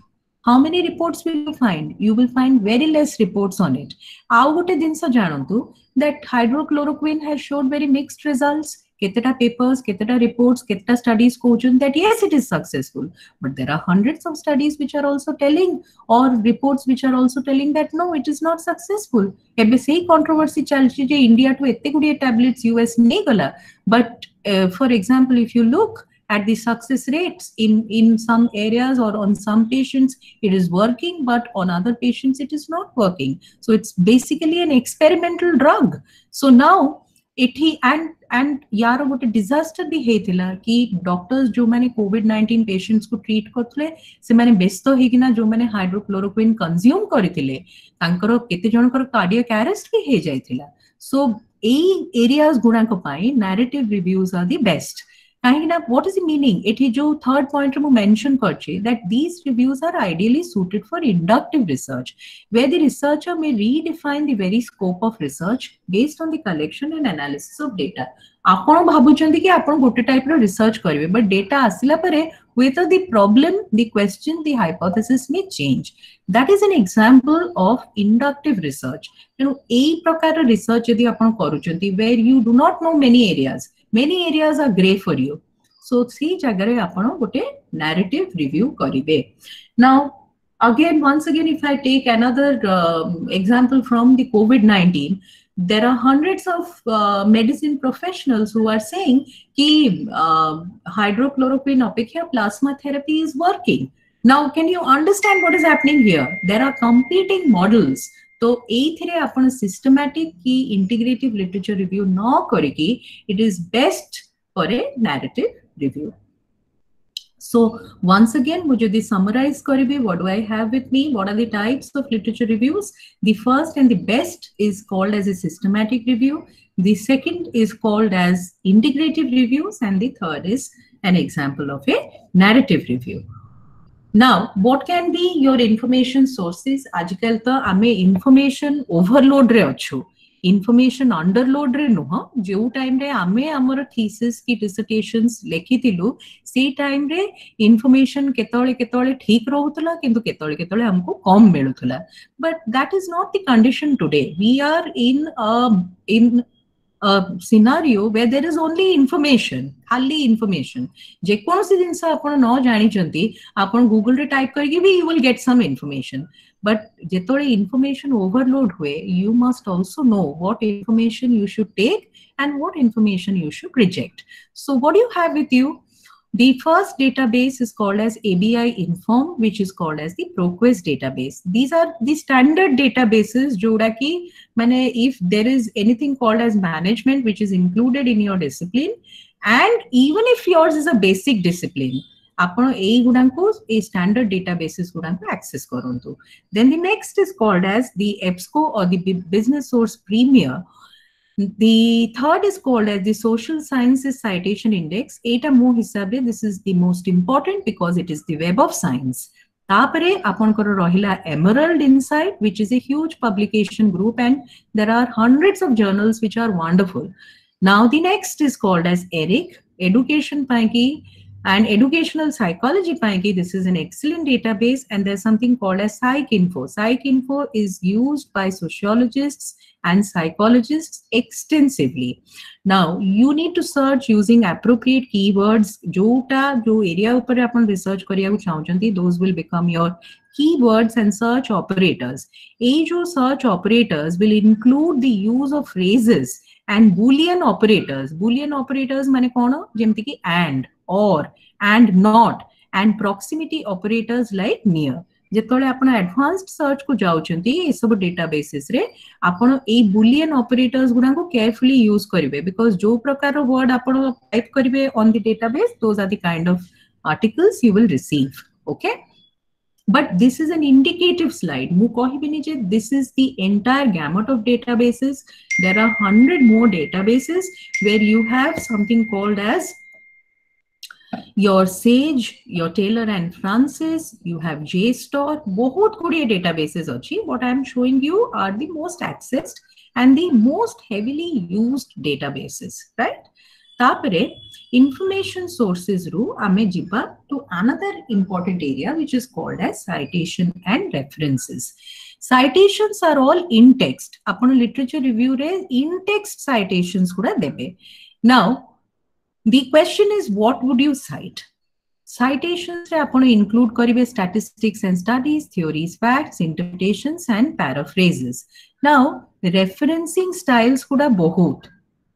[SPEAKER 1] how many reports will you find you will find very less reports on it ଆଉ ଗୋଟେ ଜିନିଷ ଜାଣନ୍ତୁ that hydrochloroquine has showed very mixed results keteta papers keteta reports keteta studies କହୁଛନ୍ତି that yes it is successful but there are hundreds of studies which are also telling or reports which are also telling that no it is not successful ଏବେ ସେଇ controversy ଚାଲିଛି ଯେ ଇଣ୍ଡିଆଠୁ ଏତେ ଗୁଡ଼ିଏ tablets US ନେଇଗଲା but uh, for example if you look at the success rates in, in some areas or on some patients, it is working, but on other patients, it is not working. So it's basically an experimental drug. So now, ଏଠି and and ୟାର ଗୋଟେ disaster ବି ହେଇଥିଲା କି doctors ଯୋଉମାନେ Covid nineteen ପେସେଣ୍ଟସକୁ treat କରୁଥିଲେ ସେମାନେ ବ୍ୟସ୍ତ ହେଇକିନା ଯୋଉମାନେ ହାଇଡ୍ରୋକ୍ଲୋରୋକ୍ୱିନ୍ କନଜ୍ୟୁମ କରିଥିଲେ ତାଙ୍କର କେତେ ଜଣଙ୍କର କାର୍ଡିଆକ୍ ଆରେଷ୍ଟ ବି ହେଇଯାଇଥିଲା ସୋ ଏଇ ଏରିଆଜ ଗୁଡାକ ପାଇଁ narrative reviews are the best କାହିଁକି ନା what is the meaning ଏଠି ଯୋଉ third point ରେ ମୁଁ mention କରିଛି that these reviews are ideally suited for inductive research where the researcher may redefine the very scope of research based on the collection and analysis of data ଆପଣ ଭାବୁଛନ୍ତି କି ଆପଣ ଗୋଟେ ଟାଇପର ରିସର୍ଚ୍ଚ କରିବେ ବଟ୍ ଡେଟା ଆସିଲା ପରେ ହୁଏତ ଦି problem the question the hypothesis may change that is N example of ଇଣ୍ଡକ୍ଟିଭ research ତେଣୁ ଏଇ ପ୍ରକାର ରିସର୍ଚ୍ଚ ଯଦି ଆପଣ କରୁଛନ୍ତି where you do not know many areas many areas are gray for you. So see jagare apano gote narrative review karibe. Now again once again if i take another uh, example from the covid 19 there are hundreds of uh, medicine professionals who are saying ki uh, hydrochloroquine apeksha plasma therapy is working. Now can you understand what is happening here? There are competing models तो ଏଇଥିରେ ଆପଣ ସିଷ୍ଟମାଟିକ କି integrative literature review ନ କରିକି ଇଟ୍ is best for a narrative review So once again, Mujudi summarize karibi, what do I have with me? What are the types of literature reviews? The first and the best is called as a systematic review. The second is called as integrative reviews. And the third is an example of a narrative review. Now, what can be your information sources? आजकल तो आमे information overload रे अच्छो information underload रे नुह जो time रे आमे आमर thesis की dissertations लेखी थिलु से टाइम रे information केतौले केतौले ठीक रहउतला किंतु केतौले केतौले हमको कम मिलुतला but that is not the condition today we are in a in scenario where there is only information ଖାଲି information ଯେକୌଣସି ଜିନିଷ ଆପଣ ନ ଜାଣିଛନ୍ତି ଆପଣ ଗୁଗଲରେ ଟାଇପ କରିକି ବି you will get some information but ଯେତେବେଳେ information overload ହୁଏ you must also know what information you should take and what information you should reject so what do you have with you The first database is called as ABI Inform, which is called as the ProQuest database. These are the standard databases, Joda ki, mane, if there is anything called as management, which is included in your discipline, and even if yours is a basic discipline, ଆପଣ ଏଇଗୁଡାଙ୍କୁ ଏଇ standard databases ଗୁଡାଙ୍କୁ access କରନ୍ତୁ then the next is called as the EBSCO or the business source premier the third is called as the social sciences citation index eta mo hisabe this is the most important because it is the web of science ତାପରେ ଆପଣଙ୍କର ରହିଲା emerald insight which is a huge publication group and there are hundreds of journals which are wonderful now the next is called as eric education ପାଇଁ କି and educational psychology this is an excellent database and there's something called as PsycInfo is used by sociologists and psychologists extensively. Now, you need to search using appropriate keywords. Jota, jo area upar apan research kariyaku chahunchanti, those will become your keywords and search operators. Age search operators will include the use of phrases and boolean operators. Boolean operators mane kono? Jemti ki and or and not and proximity operators like near ଯେତେବେଳେ ଆପଣ advanced search କୁ ଯାଉଛନ୍ତି ଏସବୁ ଡେଟାବେସିସ ରେ ଆପଣ ଏଇ bullion operators ଗୁଡାକୁ carefully use କରିବେ ବିକଜ ଯୋଉ ପ୍ରକାର ୱାର୍ଡ ଆପଣ ଟାଇପ କରିବେ on the database those are the kind of articles you will receive okay But this is an indicative slide. This is the entire gamut of databases. There are 100 more databases where you have something called as your Sage, your Taylor and Francis, you have JSTOR. Bohut kuriye databases अच्छी. What I am showing you are the most accessed and the most heavily used databases, right? information sources row, ame jipa to another important area which is called as citation and references. Citations are all in text. Upon literature review re in text citations kuda debe. Now, the question is what would you cite? Citations re apano include karibe statistics and studies, theories, facts, interpretations and paraphrases. Now, referencing styles kuda bohut.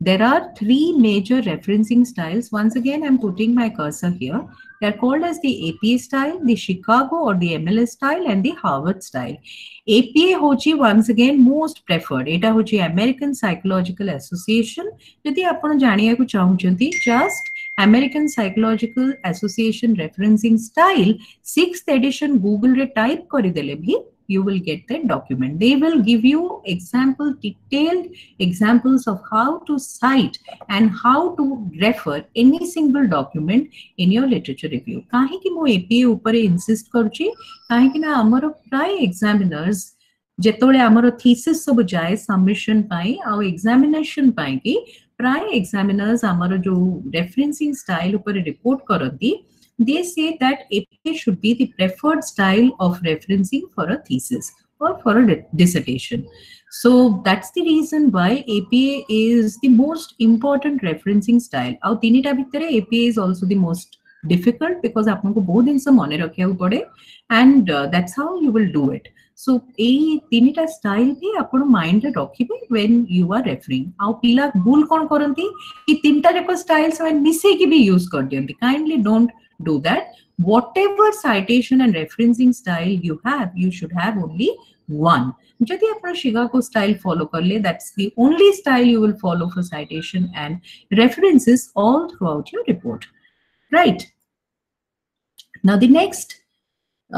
[SPEAKER 1] There are three major referencing styles. Once again, I'm putting my cursor here. They're called as the APA style, the Chicago or the MLA style, and the Harvard style. APA hochi once again most preferred. Eta hochi American Psychological Association. Jadi apana janiya ku just American Psychological Association referencing style 6th edition Google re type bhi you will get that document. They will give you example, detailed examples of how to cite and how to refer any single document in your literature review. କାହିଁକି ମୁଁ APA ଉପରେ insist କରୁଛି କାହିଁକି ନା ଆମର ପ୍ରାୟ examiners ଯେତେବେଳେ ଆମର thesis ସବୁ ଯାଏ submission ପାଇଁ ଆଉ examination ପାଇଁ କି ପ୍ରାୟ examiners ଆମର ଯୋଉ referencing style ଉପରେ report କରନ୍ତି they say that APA should be the preferred style of referencing for a thesis or for a dissertation. So that's the reason why APA is the most important referencing style. Our tinita bhitere APA is also the most difficult because ଆପଣଙ୍କୁ ବହୁତ ଜିନିଷ ମନେ ରଖିବାକୁ ପଡେ and uh, that's how you will do it. So ଏଇ ତିନିଟା style ବି ଆପଣ ମାଇଣ୍ଡରେ ରଖିବେ when you are referring. ଆଉ ପିଲା ଭୁଲ କ'ଣ କରନ୍ତି କି ତିନିଟା ଯାକ ଷ୍ଟାଇଲ ସେମାନେ ମିଶେଇକି ବି ୟୁଜ କରିଦିଅନ୍ତି. Kindly don't do that. Whatever citation and referencing style you have, you should have only one. যদি আপনার Chicago style follow করলে that's the only style you will follow for citation and references all throughout your report. Right. Now the next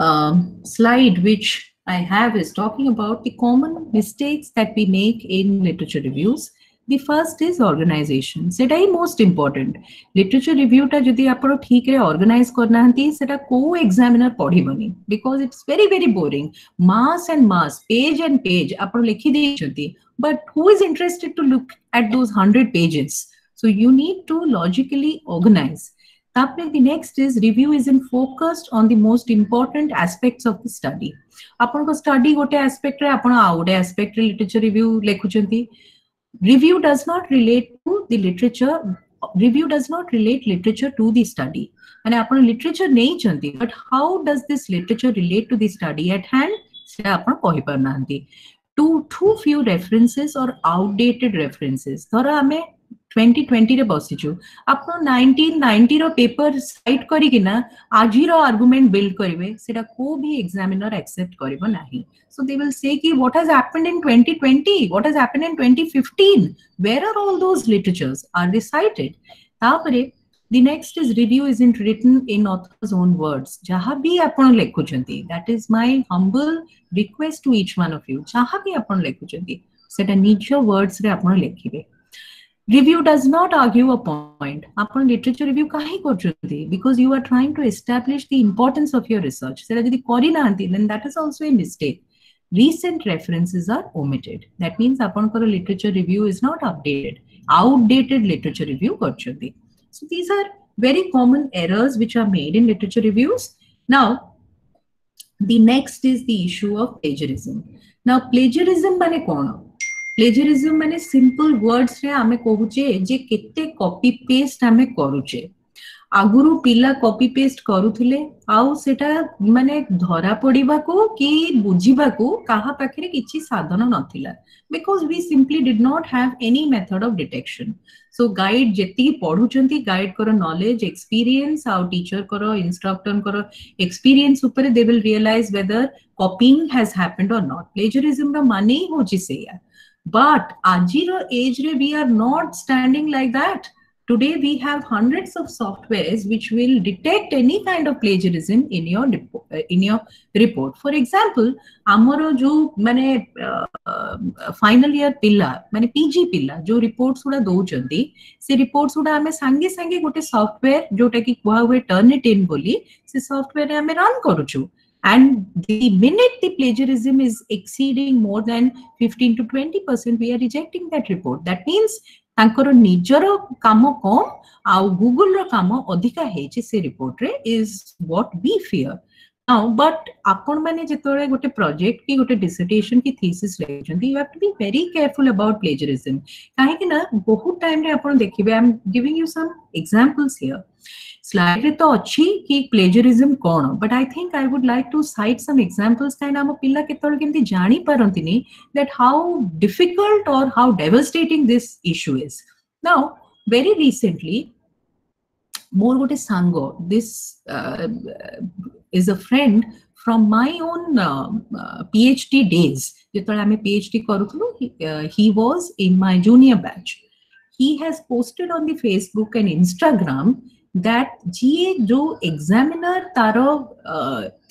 [SPEAKER 1] um, slide which I have is talking about the common mistakes that we make in literature reviews. The first is organization. সেটা ହିଁ most important. Literature review টা যদি ଆପଣ ଠିକରେ organize କରିନାହାନ୍ତି ସେଟା କୋଉ examiner ପଢିବନି because it's very very boring. Mass and mass, page and page ଆପଣ ଲେଖି ଦେଇଛନ୍ତି but who is interested to look at those 100 pages? So you need to logically organize. ତାପରେ the next is review isn't focused on the most important aspects of the study. ଆପଣଙ୍କ study ଗୋଟେ aspect ରେ ଆପଣ ଆଉ ଗୋଟେ aspect ରେ literature review ଲେଖୁଛନ୍ତି review does not relate to the literature review does not relate literature to the study and upon literature nahi but how does this literature relate to the study at hand too too few references or outdated references ଧର ଆମେ 2020 ରେ ବସିଛୁ ଆପଣ 1990 ର paper side କରିକିନା ଆଜିର argument build କରିବେ ସେଟା କୋଉ ବି ଏକ୍ସାମିନର ଆକ୍ସେପ୍ଟ କରିବ ନାହିଁ so they will say ki what has happened in 2020 what has happened in 2015 where are all those literatures are they cited ତାପରେ the next is review isn't written in author's own words jaha bhi apan lekhuchanti that is my humble request to each one of you jaha bhi apan lekhuchanti seta nijo words re apan lekhibe Review does not argue a point. Upon literature review kahi korchundi because you are trying to establish the importance of your research. Sera then that is also a mistake. Recent references are omitted. That means upon literature review is not updated. Outdated literature review korchundi so these are very common errors which are made in literature reviews. Now the next is the issue of plagiarism. Now plagiarism mane kono ପ୍ଲେଜରିଜମ ମାନେ simple wards ରେ ଆମେ କହୁଛେ ଯେ କେତେ copy paste ଆମେ କରୁଛେ ଆଗରୁ ପିଲା କପି ପେଷ୍ଟ କରୁଥିଲେ ଆଉ ସେଟା ମାନେ ଧରା ପଡିବାକୁ କି ବୁଝିବାକୁ କାହା ପାଖରେ କିଛି ସାଧନ ନଥିଲା because we simply did not have any method of detection so guide ଯେତିକି ପଢୁଛନ୍ତି ଗାଇଡଙ୍କର ନଲେଜ ଏକ୍ସପିରିଏନ୍ସ ଆଉ ଟିଚରଙ୍କର ଇନଷ୍ଟ୍ରକ୍ଟରଙ୍କର ଏକ୍ସପିରିଏନ୍ସ ଉପରେ they will realise whether copying has happened or not ପ୍ଲେଜରିଜମର ମାନେ ହିଁ ହଉଛି ସେଇଆ But Ajira age re we are not standing like that. Today, we have hundreds of softwares which will detect any kind of plagiarism in your in your report. For example, amaro jo mane final year pilla mane pg pilla jo reports uda दौरान से reports गुड़ा आम सांगे सांगे गोटे software जोटा कि कहु हुए turn it in बोली से software ame run karuchu and the minute the plagiarism is exceeding more than 15 to 20%, we are rejecting that report. That means ତାଙ୍କର ନିଜର କାମ କମ ଆଉ ଗୁଗୁଲର କାମ ଅଧିକା ହେଇଛି ସେ ରିପୋର୍ଟରେ is what we fear now but ଆପଣମାନେ ଯେତେବେଳେ ଗୋଟେ ପ୍ରୋଜେକ୍ଟ କି ଗୋଟେ ଡିସର୍ଟେସନ କି ଥିସିସ୍ ଲେଖୁଛନ୍ତି you have to be very careful about ପ୍ଲେଜରିଜମ କାହିଁକି ନା ବହୁତ ଟାଇମରେ ଆପଣ ଦେଖିବେ I am giving you some examples here slide to achi ki plagiarism kon but i think i would like to cite some examples kind am pilla ketol kemti jani parantini that how difficult or how devastating this issue is. Now very recently more gote sango this uh, is a friend from my own uh, uh, phd days. Jetol ame phd karuthulu uh, he was in my junior batch. He has posted on the facebook and instagram that ଯିଏ ଯୋଉ ଏକ୍ସାମିନର ତାର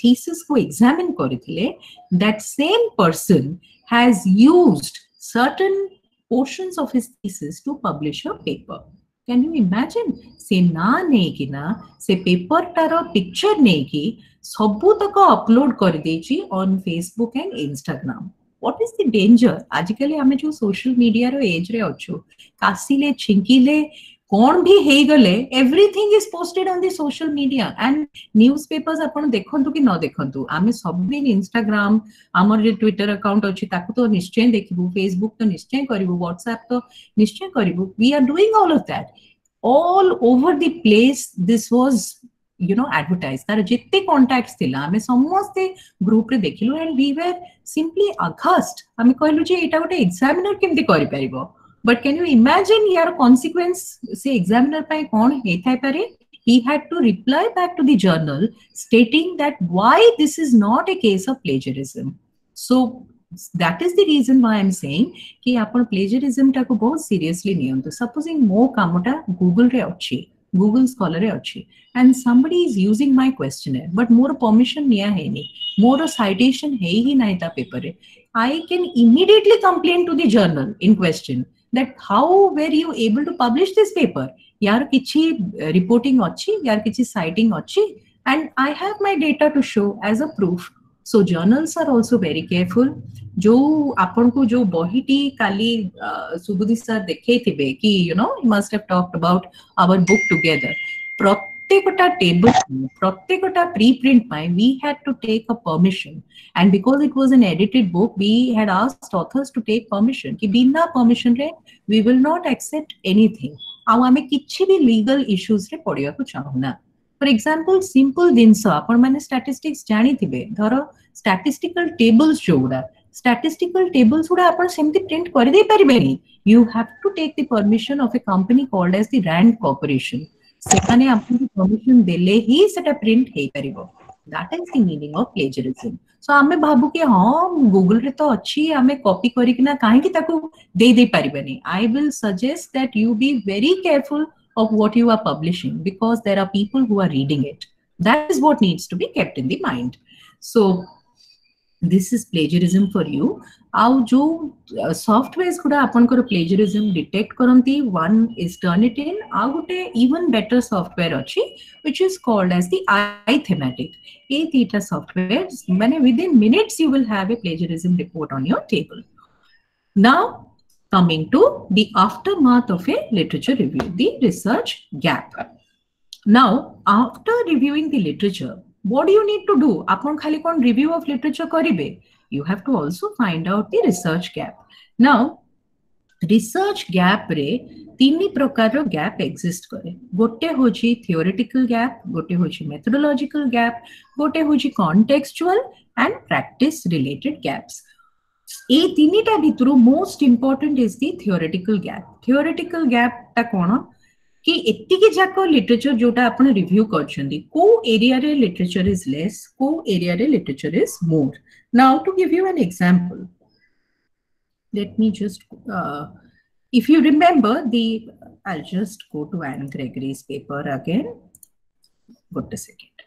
[SPEAKER 1] thesis को examine କରିଥିଲେ that same person has used certain portions of his thesis to publish a paper can you imagine ସେ ନା ନେଇକିନା ସେ ପେପରଟାର picture ନେଇକି ସବୁତକ ଅପଲୋଡ କରିଦେଇଛି on Facebook and Instagram what is the danger ଆଜିକାଲି ଆମେ ଯୋଉ ସୋସିଆଲ ମିଡିଆର ଏଜରେ ଅଛୁ କାଶିଲେ ଛିଙ୍କିଲେ कौन भी ହେଇଗଲେ everything is posted on the social media and newspapers ଆପଣ ଦେଖନ୍ତୁ କି ନ ଦେଖନ୍ତୁ ଆମେ ସବୁଦିନ ଇନଷ୍ଟାଗ୍ରାମ ଆମର ଯେ ଟ୍ୱିଟର ଆକାଉଣ୍ଟ ଅଛି ତାକୁ ତ ନିଶ୍ଚୟ ଦେଖିବୁ ଫେସବୁକ୍ ତ ନିଶ୍ଚୟ କରିବୁ ହ୍ୱାଟ୍ସଆପ୍ ତ ନିଶ୍ଚୟ କରିବୁ we are doing all of that all over the place this was you know advertised ତାର ଯେତେ କଣ୍ଟାକ୍ଟ ଥିଲା ଆମେ ସମସ୍ତେ ଗ୍ରୁପରେ ଦେଖିଲୁ and we were simply aghast ଆମେ କହିଲୁ ଯେ ଏଇଟା ଗୋଟେ ଏକ୍ସାମିନର କେମିତି କରିପାରିବ but can you imagine here consequence? Say examiner by kon he had to reply back to the journal stating that why this is not a case of plagiarism. So that is the reason why i'm saying ki apun plagiarism ta ko bahut seriously niyantu supposing mo kamota google re achi google scholar re achi and somebody is using my questionnaire but more permission niya hai ni more citation hai hi nahi ta paper re. I can immediately complain to the journal in question that how were you able to publish this paper yaar kichhi reporting achi yaar kichhi citing achi and I have my data to show as a proof so journals are also very careful जो आपन को जो kali Kali Subudhi sir thibe कि you know you must have talked about our book together প্রত্যেকটা table প্রত্যেকটা প্রিপ্রিন্ট পাই we had to take a permission and because it was an edited book we had asked authors to take permission कि बिना permission रे we will not accept anything ଆଉ ଆମେ କିଛି ବି legal issues ରେ ପଡ଼ିବାକୁ ଚାହୁଁନା ଫର ଏକ୍ସାମ୍ପଲ ସିମ୍ପଲ ଜିନିଷ ଆପଣ ମାନେ ଷ୍ଟାଟିଷ୍ଟିକ୍ସ ଜାଣିଥିବେ ଧର ଷ୍ଟାଟିଷ୍ଟିକାଲ ଟେବଲ୍ସ ଯୋଉଗୁଡା statistical tables ଗୁଡା ଆପଣ ସେମିତି print କରିଦେଇ ପାରିବେନି you have to take the permission of a company called as the RAND Corporation ସେମାନେ ଆପଣଙ୍କୁ permission ଦେଲେ ହିଁ ସେଟା print ହେଇପାରିବ that is the meaning of plagiarism so ଆମେ ଭାବୁ କି ହଁ ଗୁଗଲ ରେ ତ ଅଛି ଆମେ କପି କରିକିନା କାହିଁକି ତାକୁ ଦେଇ ଦେଇ ପାରିବାନି i will suggest that you be very careful of what you are publishing because there are people who are reading it that is what needs to be kept in the mind so this is plagiarism for you ଆଉ ଯୋଉ ସଫ୍ଟୱେୟାର୍ସ ଗୁଡା ଆପଣଙ୍କର plagiarism detect କରନ୍ତି one is Turnitin ଆଉ ଗୋଟେ even better software ଅଛି which is called as the iThematic. ଏ ଦିଟା software ମାନେ within minutes you will have a plagiarism report on your table. Now coming to the aftermath of a literature review, the research gap. Now after reviewing the literature, what do you need to do? ଆପଣ ଖାଲି କ'ଣ review of literature କରିବେ? you have to also find out the research gap. Now, research gap रे ତିନି ପ୍ରକାରର gap exist କରେ ଗୋଟେ ହଉଛି ଥିଓରିଟିକାଲ ଗ୍ୟାପ୍ ଗୋଟେ ହଉଛି ମେଥଡୋଲୋଜିକାଲ ଗ୍ୟାପ୍ ଗୋଟେ ହଉଛି କଣ୍ଟେକ୍ସଚୁଆଲ ଆଣ୍ଡ ପ୍ରାକ୍ଟିସ ରିଲେଟେଡ ଗ୍ୟାପ୍ସ ଏଇ ତିନିଟା ଭିତରୁ most important is the theoretical gap theoretical ଗ୍ୟାପ୍ଟା କ'ଣ କି ଏତିକି ଯାକ ଲିଟରେଚର ଯୋଉଟା ଆପଣ ରିଭ୍ୟୁ କରିଛନ୍ତି କୋଉ ଏରିଆରେ ଲିଟରେଚର ଇଜ ଲେସ୍ କୋଉ ଏରିଆରେ ଲିଟରେଚର ଇଜ ମୋର Now, to give you an example, let me just, uh, if you remember the, I'll just go to Anne Gregory's paper again. Wait a second.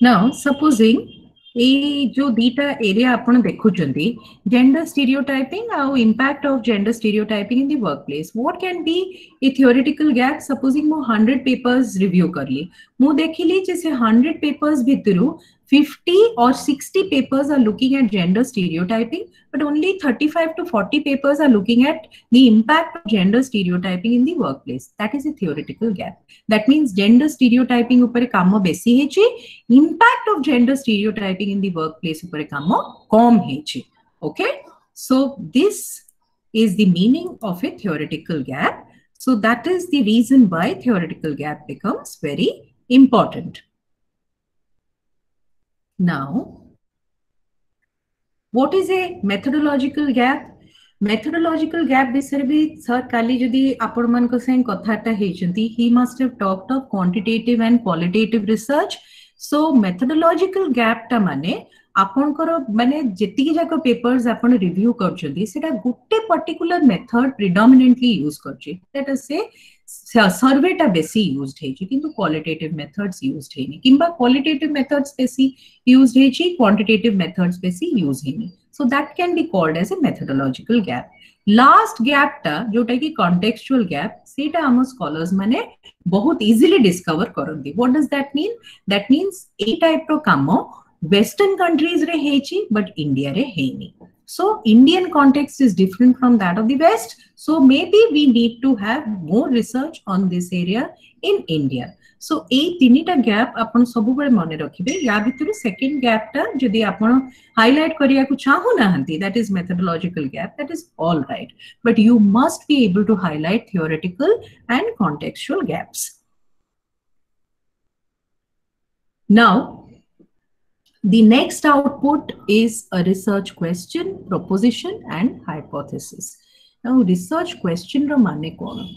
[SPEAKER 1] Now, supposing ଏଇ ଯୋଉ ଦିଟା area ଆପଣ ଦେଖୁଛନ୍ତି gender ଷ୍ଟିରିଓଟାଇପିଂ ଆଉ impact of gender stereotyping in the workplace what can be a theoretical gap supposing ମୁଁ hundred papers review କଲି ମୁଁ ଦେଖିଲି ଯେ ସେ ହଣ୍ଡ୍ରେଡ ପେପର୍ସ ଭିତରୁ 50 or 60 papers are looking at gender stereotyping, but only 35 to 40 papers are looking at the impact of gender stereotyping in the workplace. That is a theoretical gap. That means gender stereotyping upare kamo besi hechi, impact of gender stereotyping in the workplace upare kamo kom hechi. Okay? So this is the meaning of a theoretical gap. So that is the reason why theoretical gap becomes very important. Now, what is a methodological gap? methodological gap ବିଷୟରେ ବି sir କାଲି ଯଦି ଆପଣମାନଙ୍କ ସାଙ୍ଗେ କଥାବାର୍ତ୍ତା ହେଇଛନ୍ତି he must have talked of quantitative and qualitative research so methodological gap ଟା ମାନେ ଆପଣଙ୍କର ମାନେ ଯେତିକି ଯାକ ପେପର୍ସ ଆପଣ ରିଭ୍ୟୁ କରୁଛନ୍ତି ସେଟା ଗୋଟେ ପର୍ଟିକୁଲାର ମେଥଡ ପ୍ରିଡମିନେଣ୍ଟଲି ୟୁଜ କରୁଛି ସେଟା ସେ ସର୍ଭେଟା ବେଶୀ ୟୁଜଡ ହେଇଛି କିନ୍ତୁ କ୍ୱାଲିଟେଟିଭ ମେଥଡ୍ସ ୟୁଜଡ ହେଇନି କିମ୍ବା କ୍ୱାଲିଟେଟିଭ ମେଥଡ୍ସ ବେଶୀ ୟୁଜଡ ହେଇଛି କ୍ୱାଣ୍ଟିଟେଟିଭ ମେଥଡ୍ସ ବେଶୀ ୟୁଜ ହେଇନି so that can be called as a methodological gap last ଗ୍ୟାପଟା ଯୋଉଟା କି କଣ୍ଟେକ୍ସଚୁଆଲ ଗ୍ୟାପ୍ ସେଇଟା ଆମ ସ୍କଲର୍ସ ମାନେ ବହୁତ ଇଜିଲି ଡିସ୍କଭର କରନ୍ତି what does that mean that means ଏଇ ଟାଇପର କାମ ୱେଷ୍ଟର୍ଣ୍ଣ କଣ୍ଟ୍ରିଜରେ ହେଇଛି ବଟ୍ ଇଣ୍ଡିଆରେ ହେଇନି so indian context is different from that of the west. So maybe we need to have more research on this area in india. So a tinita gap upon sobubare mone rakhibe ya bhitare second gap ta jodi apan highlight kariya ku that is methodological gap that is all right. But you must be able to highlight theoretical and contextual gaps. Now the next output is a research question, proposition, and hypothesis. Now, research question ramane kon.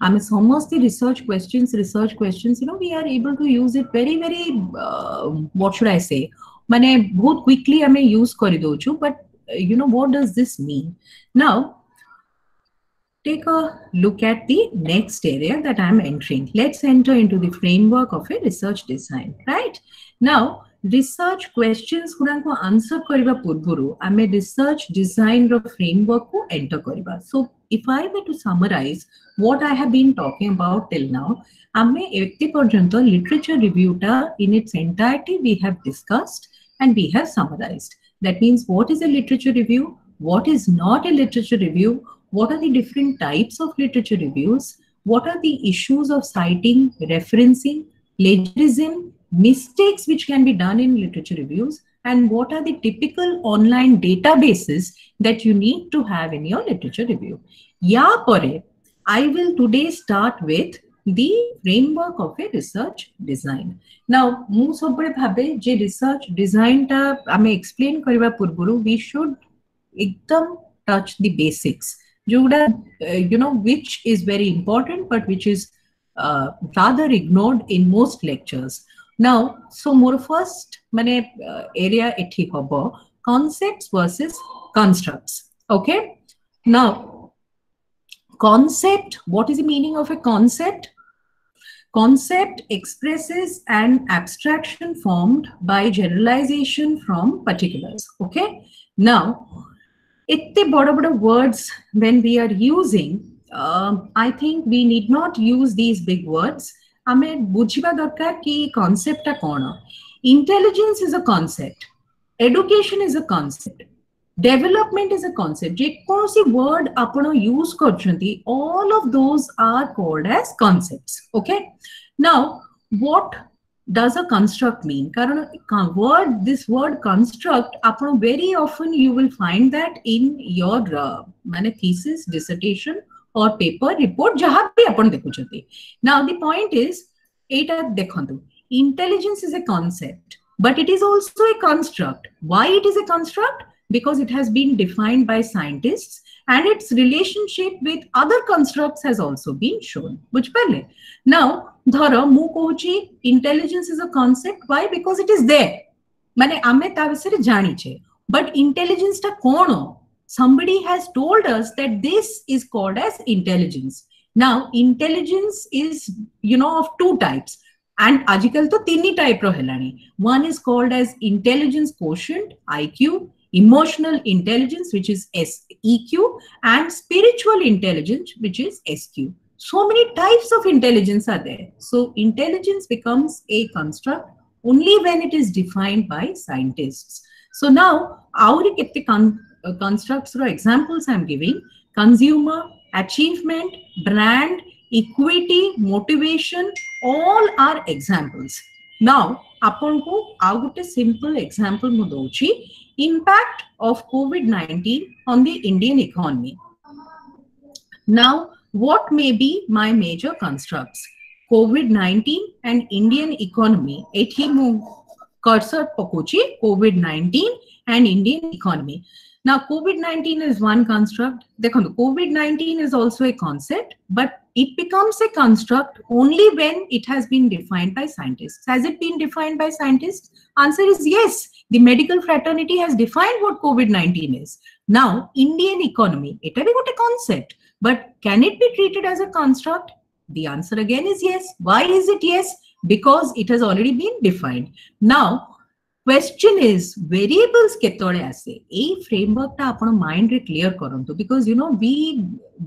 [SPEAKER 1] I mean, almost the research questions, research questions, you know, we are able to use it very, very, uh, what should I say? Mane, both quickly I may use koridochu, but uh, you know, what does this mean? Now, take a look at the next area that I'm entering. Let's enter into the framework of a research design, right? Now, research questions ଗୁଡାକୁ answer କରିବା ପୂର୍ବରୁ ଆମେ research design ର framework କୁ enter କରିବା so if I were to summarize what I have been talking about till now ଆମେ ଏତେ ପର୍ଯ୍ୟନ୍ତ literature review ଟା in its entirety we have discussed and we have summarized that means what is a literature review what is not a literature review what are the different types of literature reviews what are the issues of citing referencing plagiarism mistakes which can be done in literature reviews and what are the typical online databases that you need to have in your literature review. Yeah, I will today start with the framework of a research design. Now, ମୁଁ ସବୁବେଳେ ଭାବେ ଯେ research ଡିଜାଇନଟା explain explain କରିବା we should, should ଏକଦମ touch the basics. ଯେଉଁଗୁଡ଼ା you know which is very important but which is rather ignored in most now so more first ମାନେ uh, area ଏଠି ହବ concepts versus constructs okay now concept what is the meaning of a concept Concept expresses an abstraction formed by generalization from particulars. Okay. Now, itte boda boda words when we are using, um, I think we need not use these big words. ଆମେ ବୁଝିବା ଦରକାର କି କନସେପ୍ଟଟା କ'ଣ intelligence is a concept education is a concept development is a concept ଯେକୌଣସି word ଆପଣ use କରୁଛନ୍ତି all of those are called as concepts okay now what does a construct mean karan word this word construct ଆପଣ very often you will find that in your uh, ମାନେ thesis dissertation or paper report jaha bi apan dekhuchanti now the point is eta dekhantu intelligence is a concept but it is also a construct. Why it is a construct? Because it has been defined by scientists and its relationship with other constructs has also been shown. Buchhipale now dharo mu kohuchi intelligence is a concept. Why? Because it is there. মানে আমি তা বিষয়ে জানিছে but ইন্টেলিজেন্সটা কোন Somebody has told us that this is called as intelligence. Now, intelligence is, you know, of two types. And ajikal to tini type ro helani. One is called as intelligence quotient, IQ, emotional intelligence, which is EQ, and spiritual intelligence, which is SQ. So many types of intelligence are there. So intelligence becomes a construct only when it is defined by scientists. So now, our uh, constructs or examples I'm giving, consumer, achievement, brand, equity, motivation, all are examples. Now, ଆପଣଙ୍କୁ ଆଉ ଗୋଟେ simple example ମୁଁ ଦଉଛି impact of COVID-19 on the Indian economy. Now, what may be my major constructs? COVID-19 and Indian economy. Ethi mu cursor pakuchi COVID-19 and Indian economy. Now, COVID-19 is one construct. COVID-19 is also a concept, but it becomes a construct only when it has been defined by scientists. Has it been defined by scientists? Answer is yes. The medical fraternity has defined what COVID-19 is. Now, Indian economy, it is a concept, but can it be treated as a construct? The answer again is yes. Why is it yes? Because it has already been defined. Now, question is variables କେତେବେଳେ ଆସେ ଏଇ ଫ୍ରେମୱାର୍କଟା ଆପଣ ମାଇଣ୍ଡରେ clear କରନ୍ତୁ because you know we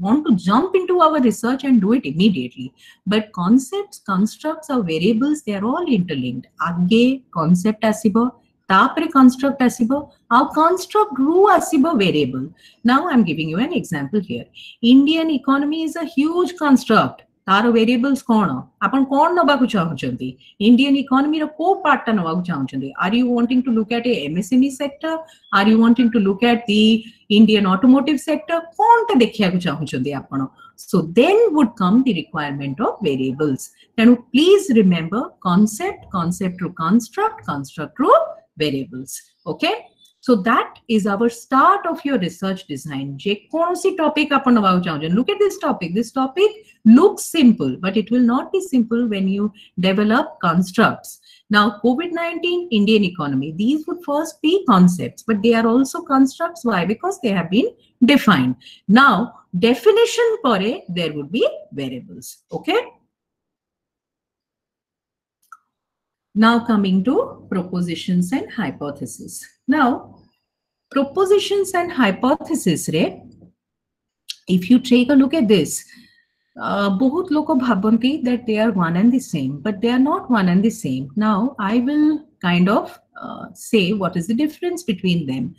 [SPEAKER 1] want to jump into our research and do it immediately but concepts constructs or variables they are all interlinked ଆଗେ concept ଆସିବ ତାପରେ construct ଆସିବ ଆଉ construct ରୁ ଆସିବ variable now i'm giving you an example here indian economy is a huge construct ତାର variables କ'ଣ ଆପଣ କ'ଣ ନେବାକୁ ଚାହୁଁଛନ୍ତି ଇଣ୍ଡିଆନ ଇକୋନୋମିର କୋଉ ପାର୍ଟଟା ନେବାକୁ ଚାହୁଁଛନ୍ତି are you wanting to look at a MSME sector are you wanting to look at the Indian automotive sector କ'ଣଟା ଦେଖିବାକୁ ଚାହୁଁଛନ୍ତି ଆପଣ So then would come the requirement of variables. Then please remember concept, concept to construct, construct to variables. Okay. So that is our start of your research design. topic Look at this topic. This topic looks simple, but it will not be simple when you develop constructs. Now, COVID-19, Indian economy, these would first be concepts, but they are also constructs. Why? Because they have been defined. Now, definition for a, there would be variables. Okay. Now coming to propositions and hypotheses. Now, propositions and hypothesis re if you take a look at this bahut loko bhabanti that they are one and the same but they are not one and the same. Now i will kind of uh, say what is the difference between them.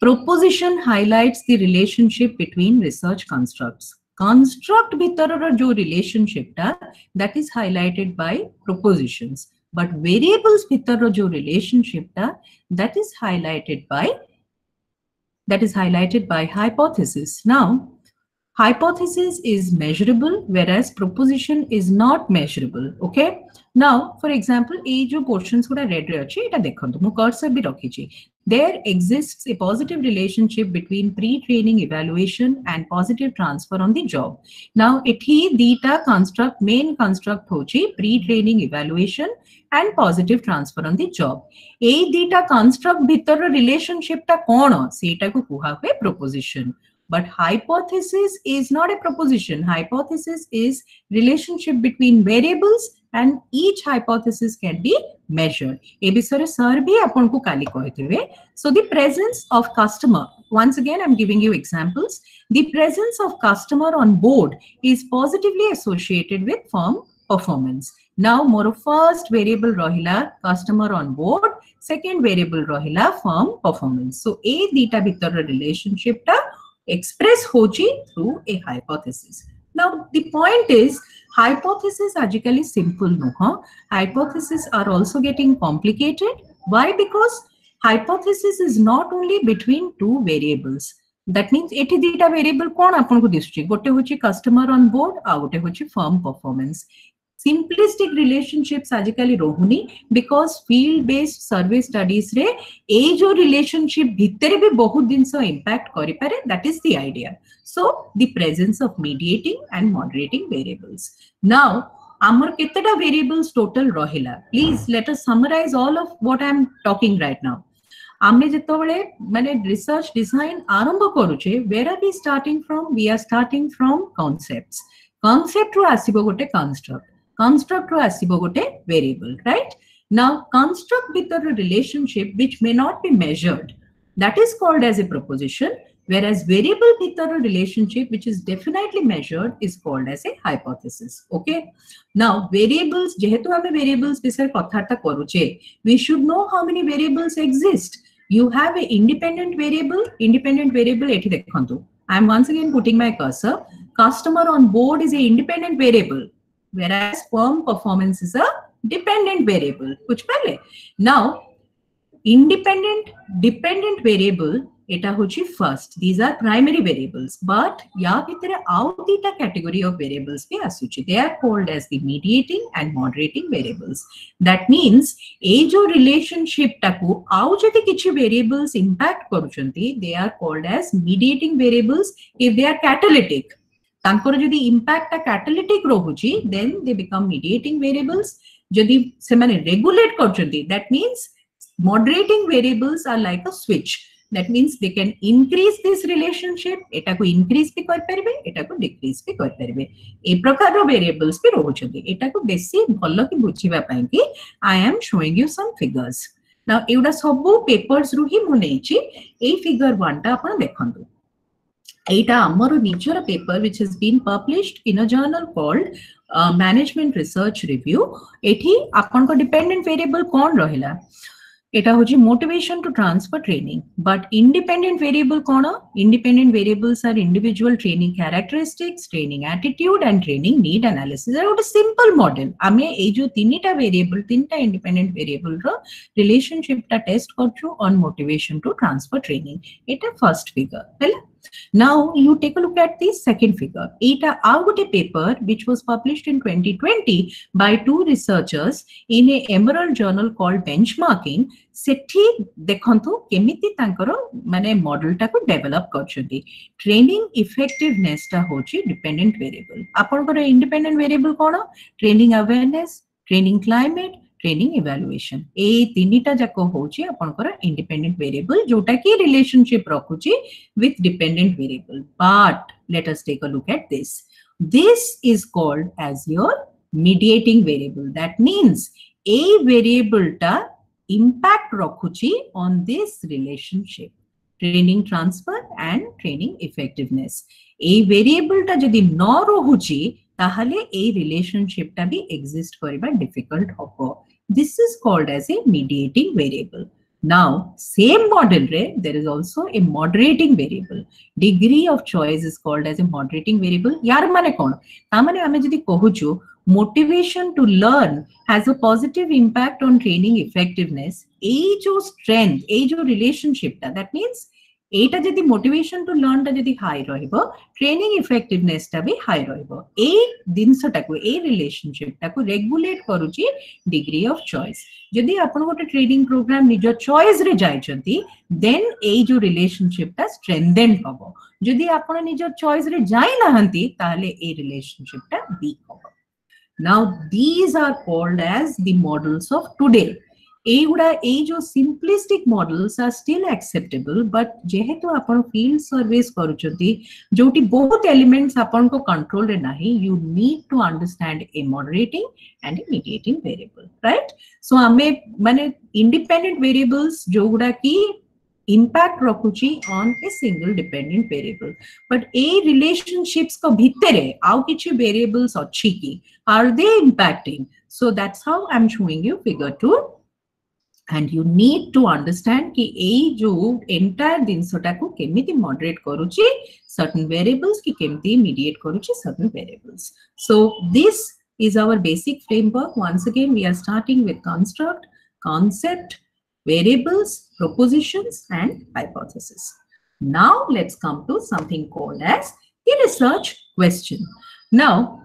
[SPEAKER 1] Proposition highlights the relationship between research constructs. Construct bhitarara jo relationship ta that is highlighted by propositions but variables bhitarara jo relationship ta that is highlighted by that is highlighted by hypothesis. Now, hypothesis is measurable whereas proposition is not measurable okay now, for example, a जो questions गुड़ा read रहे अच्छे इटा देखो cursor भी rakhi There exists a positive relationship between pre-training evaluation and positive transfer on the job. Now, इठी दीटा construct main construct हो ची pre-training evaluation and positive transfer on the job. A दीटा construct भीतर relationship ta kono. Seta ko को कुहा proposition. but hypothesis is not a proposition hypothesis is relationship between variables and each hypothesis can be measured. ए विषय सर भी आपन को काली कहथिबे. So the presence of customer, once again I'm giving you examples. The presence of customer on board is positively associated with firm performance. Now more first variable rahila customer on board, second variable rahila firm performance. So a dita bhitar relationship ta express hoji through a hypothesis. Now, the point is, Hypotheses are simple. No, huh? Are also getting complicated. Why? Because hypothesis is not only between two variables. That means एटी दुटा variable कौन आपको दिशुची गोटे होची customer on board, आ गोटे होची firm performance simplistic relationships ଆଜିକାଲି ରହୁନି because field based survey studies ରେ ଏଇ ଯୋଉ relationship ଭିତରେ ବି ବହୁତ ଜିନିଷ impact କରିପାରେ that is the idea so the presence of mediating and moderating variables now ଆମର କେତେଟା variables total ରହିଲା please let us summarize all of what i am talking right now ଆମେ ଯେତେବେଳେ ମାନେ ରିସର୍ଚ୍ଚ ଡିଜାଇନ ଆରମ୍ଭ କରୁଛେ where are we starting from we are starting from concepts concept ରୁ ଆସିବ ଗୋଟେ construct constructor asibo gote variable, right? Now, construct with a relationship which may not be measured. That is called as a proposition, whereas variable with a relationship which is definitely measured is called as a hypothesis. Okay. Now, variables, jehetu have variables bisar kothartha koruche. We should know how many variables exist. You have an independent variable, independent variable eti dekhantu. I am once again putting my cursor. Customer on board is an independent variable whereas firm performance is a dependent variable which pale now independent dependent variable এটা হচ্ছে first these are primary variables but yeah ভিতরে আউ দুইটা category of variables B আসুচি they are called as the মিডিয়েটিং and মডারেটিং variables that means এই যে রিলেশনশিপটাকু আউ যদি কিছু variables impact করুচন্তি they are called age মিডিয়েটিং variables if they R catalytic ତାଙ୍କର ଯଦି ଇମ୍ପାକ୍ଟଟା କ୍ୟାଟାଲିଟିକ ରହୁଛି ଦେନ୍ ଦେ ବିକମ୍ ମିଡିଏଟିଂ ଭେରିଏବଲ୍ସ ଯଦି ସେମାନେ ରେଗୁଲେଟ କରୁଛନ୍ତି that means moderating variables are like a switch that means they can increase this relationship ଏଟାକୁ increase ବି କରିପାରିବେ ଏଟାକୁ decrease ବି କରିପାରିବେ ଏ ପ୍ରକାରର variables ବି ରହୁଛନ୍ତି ଏଟାକୁ ବେଶୀ ଭଲ କି ବୁଝିବା ପାଇଁ କି I am showing you some figures now ଏଗୁଡ଼ା ସବୁ papers ରୁ ହିଁ ମୁଁ ନେଇଛି ଏଇ figure 1 ଟା ଆପଣ ଦେଖନ୍ତୁ Eta Ammaru Nichara paper, which has been published in a journal called uh, Management Research Review. Eti akonko dependent variable kon rohila. এটা হচ্ছে motivation to transfer training but independent variable কোন independent variables are individual training characteristics training attitude and training need analysis আর গোটে simple model আমি এই যে তিনটা variable তিনটা independent variable র রিলেশনশিপটা test করছু on motivation to transfer training এটা ফার্স্ট ফিগর হ্যাঁ Now you take a look at the second figure. Eta out a paper which was published in 2020 by two researchers in a Emerald journal called Benchmarking. ସେଠି ଦେଖନ୍ତୁ କେମିତି ତାଙ୍କର ମାନେ ମଡେଲଟାକୁ develop କରିଛନ୍ତି training ଇଫେକ୍ଟିଭନେସଟା ହଉଛି dependent variable ଆପଣଙ୍କର independent variable କ'ଣ training awareness training climate training evaluation এই তিনটা যাক হচ্ছে আপনার ইন্ডিপেন্ডেন্ট ভেরিয়েবল যেটা কি relationship রাখুছি with dependent variable but let us take a look at this this is called as your mediating variable that means এই ভেরিয়েবলটা impact রাখুছি on this relationship training transfer and training effectiveness এই ভেরিয়েবলটা যদি ন রহুছি তাহলে এই রিলেশনশিপটা বি এক্সিস্ট করিবা ডিফিকল্ট হব this is called as a mediating variable. Now, same model, right? There is also a moderating variable. Degree of choice is called as a moderating variable. Yar mane kon? Ame jodi motivation to learn has a positive impact on training effectiveness. Age or strength, age or relationship. That means এইটা যদি motivation to লর্নটা যদি high রহব training ଇଫେକ୍ଟିଭନେସଟା ବି high ରହିବ ଏଇ ଜିନିଷଟାକୁ ଏଇ ରିଲେସନସିପଟାକୁ ରେଗୁଲେଟ୍ କରୁଛି ଡିଗ୍ରୀ ଅଫ୍ ଚଏସ୍ ଯଦି ଆପଣ ଗୋଟେ ଟ୍ରେନିଂ ପ୍ରୋଗ୍ରାମ ନିଜ ଚଏସ୍ରେ ଯାଇଛନ୍ତି ଦେନ୍ ଏଇ ଯୋଉ ରିଲେସନସିପଟା ଷ୍ଟ୍ରେନ୍ଦେନ୍ ହବ ଯଦି ଆପଣ ନିଜ ଚଏସ୍ରେ ଯାଇନାହାନ୍ତି ତାହେଲେ ଏଇ ରିଲେସନସିପଟା ୱିକ୍ ହବ Now, these are called as the models of today. ଏଇଗୁଡା ଏଇ ଯୋଉ simplistic models are still acceptable but ଯେହେତୁ ଆପଣ ଫିଲ୍ଡ ସର୍ଭିସ୍ କରୁଛନ୍ତି ଯୋଉଠି ବହୁତ ଏଲିମେଣ୍ଟସ୍ ଆପଣଙ୍କ କଣ୍ଟ୍ରୋଲରେ ନାହିଁ you need to understand a moderating and a mediating variable right so ଆମେ ମାନେ ଇଣ୍ଡିପେଣ୍ଡେଣ୍ଟ ଭେରିଏବଲ୍ସ ଯୋଉଗୁଡା କି impact रखुची on a single dependent variable but A relationships को भीतर आउ किछि वेरिएबल्स अछि की are they impacting so that's how I am showing you figure 2 and you need to understand कि एई जो entire दिनसटा ko केमिति moderate करुछि certain variables ki केमिति mediate करुछि certain variables. So this is our basic framework. Once again we are starting with construct concept variables propositions and hypothesis. Now let's come to something called as the research question. Now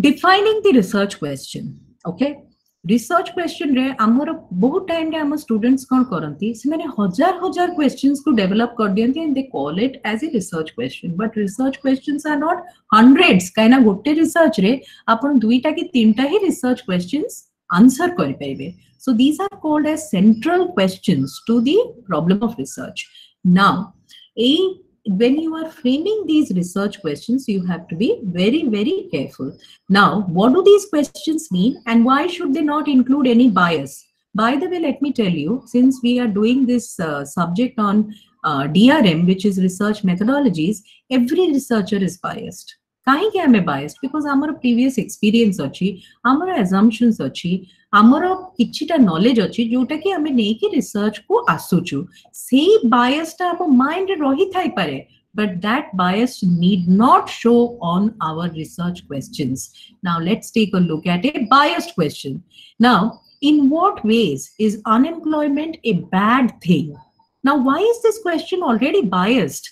[SPEAKER 1] defining the research question okay? Research question रे हमर बहुत time रे हम students कोन करंती से माने हजार हजार questions को डेवलप कर दियंती and they call it as a research question but research questions are not hundreds काइना गोटे रिसर्च रे आपण दुईटा की तीनटा ही रिसर्च क्वेश्चंस आंसर कर पाइबे so these are called as central questions when you are framing these research questions, you have to be very, very careful. Now, what do these questions mean and why should they not include any bias? By the way, let me tell you, since we are doing this uh, subject on uh, DRM, which is research methodologies, every researcher is biased. କାହିଁକି ଆମେ ବାୟସ୍ଡ because ଆମର previous experience ଅଛି ଆମର ଆଜମ୍ପସନ୍ସ ଅଛି ଆମର କିଛିଟା knowledge ଅଛି ଯୋଉଟା କି ଆମେ ନେଇକି ରିସର୍ଚ୍ଚକୁ ଆସୁଛୁ ସେଇ ବାୟସଟା ଆମ ମାଇଣ୍ଡରେ ରହିଥାଇପାରେ but that bias need not show on our research questions. Now let's take a look at a biased question. Now, in what ways is unemployment a bad thing? Now, why is this question already biased?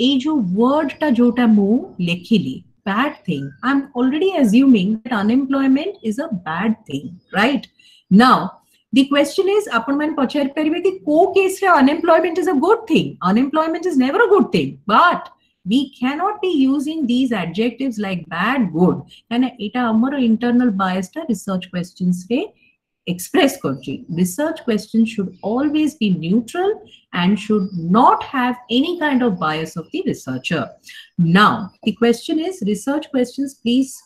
[SPEAKER 1] ये जो word टा जोटा मु लेखिली bad thing I am already assuming that unemployment is a bad thing right now the question is आपण मन पचारि परिबे कि को केस रे unemployment is a good thing unemployment is never a good thing but we cannot be using these adjectives like bad, good. and eta amara internal bias ta research questions re express Cauchy. Research questions should always be neutral and should not have any kind of bias of the researcher. Now, the question is research questions, please,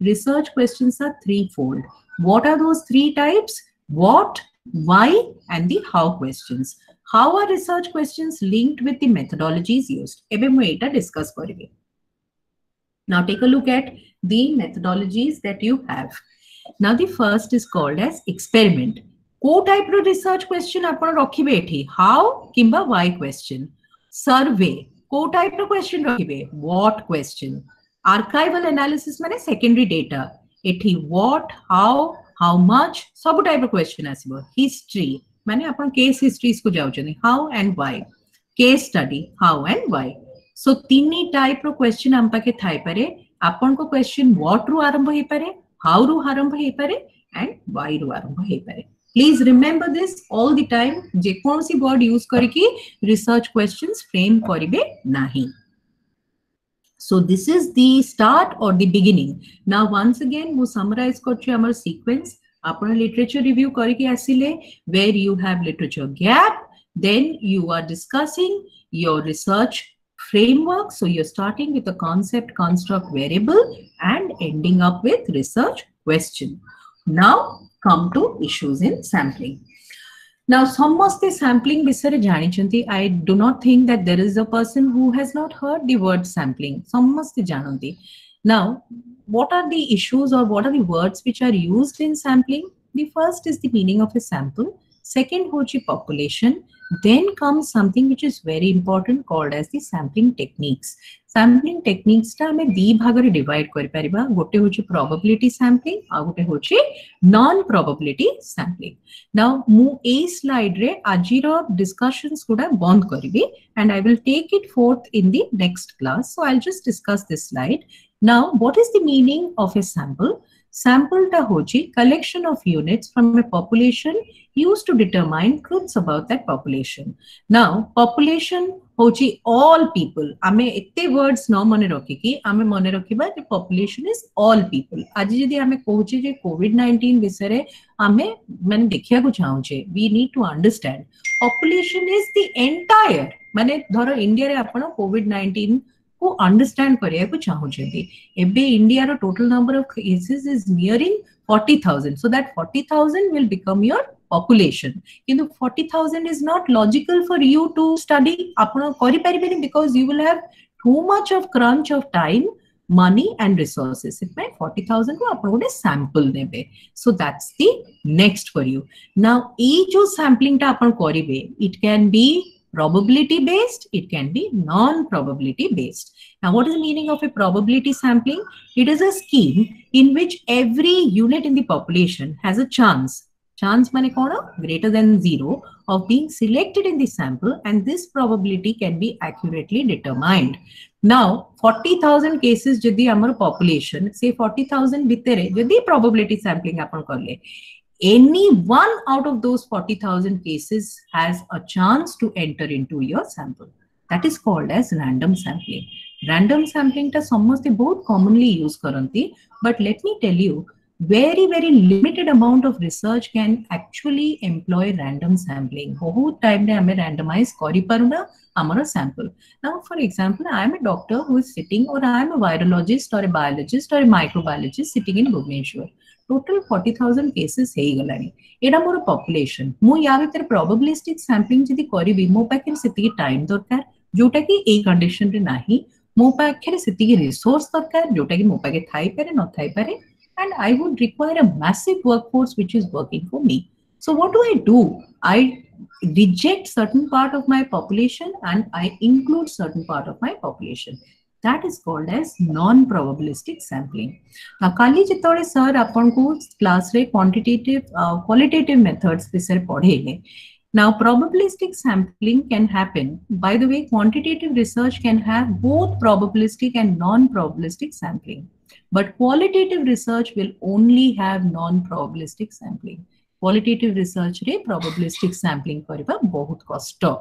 [SPEAKER 1] research questions are threefold. What are those three types? What, why, and the how questions. How are research questions linked with the methodologies used? Discuss Now take a look at the methodologies that you have. now the first is called as experiment. Co type ro research question ଆପଣ ରଖିବେ ଏଠି how କିମ୍ବା why question. Survey co type ro question ରଖିବେ what question. Archival analysis ମାନେ secondary data. ଏଠି what, how, how much ସବୁ type ର question ଆସିବ. History ମାନେ ଆପଣ case histories କୁ ଯାଉଛନ୍ତି how and why. Case study how and why. So ତିନି type ର question ଆମ ପାଖେ ଥାଇପାରେ ଆପଣଙ୍କ question what ରୁ ଆରମ୍ଭ ହେଇପାରେ हाउ रु आरंभ हो पारे एंड वाई रू आरंभ हो पारे please remember this all the time जे कोनसी वर्ड यूज़ करके रिसर्च क्वेश्चंस फ्रेम करबे नाही so this is the start or the beginning now once again मु समराइज करछु हमर सीक्वेंस आपण लिटरेचर रिव्यू करके आसीले where you have literature gap then you are discussing your research framework. So you're starting with a concept construct variable and ending up with research question. Now come to issues in sampling. Now, ସମସ୍ତେ sampling ବିଷୟରେ ଜାଣିଛନ୍ତି I do not think that there is a person who has not heard the word sampling. ସମସ୍ତେ ଜାଣନ୍ତି. Now, what are the issues or what are the words which are used in sampling? The first is the meaning of a sample. Second, hochi population. then comes something which is very important called as the sampling techniques. Sampling techniques ta ame di bhagare divide kari pariba gote hochi probability sampling a gote non probability sampling. Now mu a slide re ajira discussions kuda bond karibi and i will take it forth in the next class. So i'll just discuss this slide. Now what is the meaning of a sample? sample ta hochi collection of units from a population used to determine truths about that population. Now, population hochi all people. ame ette words ନ ମନେ ରଖିକି ଆମେ ମନେ ରଖିବା ଯେ population is all people. ଆଜି jodi ame କହୁଛେ je covid 19 bisare ବିଷୟରେ ଆମେ ମାନେ ଦେଖିବାକୁ ଚାହୁଁଛେ we need to understand population is the entire ମାନେ ଧର ଇଣ୍ଡିଆରେ ଆପଣ COVID 19 who understand Paryayaku Chahuchandi. Ebbe India total number of cases is nearing 40,000. So that 40,000 will become your population. You know, 40,000 is not logical for you to study because you will have too much of crunch of time money and resources ସେଥିପାଇଁ forty ଥାଉଜେଣ୍ଡରୁ ଆପଣ ଗୋଟେ sample ନେବେ so that's the next for you now ଏଇ ଯୋଉ ସାମ୍ପଲିଂଟା ଆପଣ କରିବେ it can be probability based, it can be non-probability based. Now, what is the meaning of a probability sampling? It is a scheme in which every unit in the population has a chance, chance mane kona, greater than zero, of being selected in the sample and this probability can be accurately determined. Now, 40,000 cases jodi amar population, say 40,000 bhitere, jodi probability sampling apan karle, any one out of those 40,000 cases has a chance to enter into your sample. That is called as random sampling. Random sampling ta samaste both commonly use karanti, but let me tell you, very very limited amount of research can actually employ random sampling. बहुत time ने हमें randomize करी पारुना हमारा sample. Now, for example, I am a doctor who is sitting, or I am a virologist or a biologist or a microbiologist sitting in Bhubaneswar. Total 40,000 cases ହେଇଗଲାଣି ଏଟା ମୋର population ମୁଁ ୟା ଭିତରେ ପ୍ରୋବାବିଲିଷ୍ଟିକ ସାମ୍ପଲିଂ ଯଦି କରିବି ମୋ ପାଖରେ ସେତିକି ଟାଇମ ଦରକାର ଯୋଉଟା କି ଏଇ କଣ୍ଡିସନରେ ନାହିଁ ମୋ ପାଖରେ ସେତିକି ରିସୋର୍ସ ଦରକାର ଯୋଉଟା କି ମୋ ପାଖରେ ଥାଇପାରେ ନଥାଇପାରେ and I would require a massive workforce which is working for me. So what do I do? I reject certain part of my population and I include certain part of my population. That is called as non-probabilistic sampling. Apan ko class re quantitative, uh, qualitative methods bisare padhele. Now, probabilistic sampling can happen. By the way, quantitative research can have both probabilistic and non-probabilistic sampling. But qualitative research will only have non-probabilistic sampling. Qualitative research re probabilistic sampling kariba bahut kasta.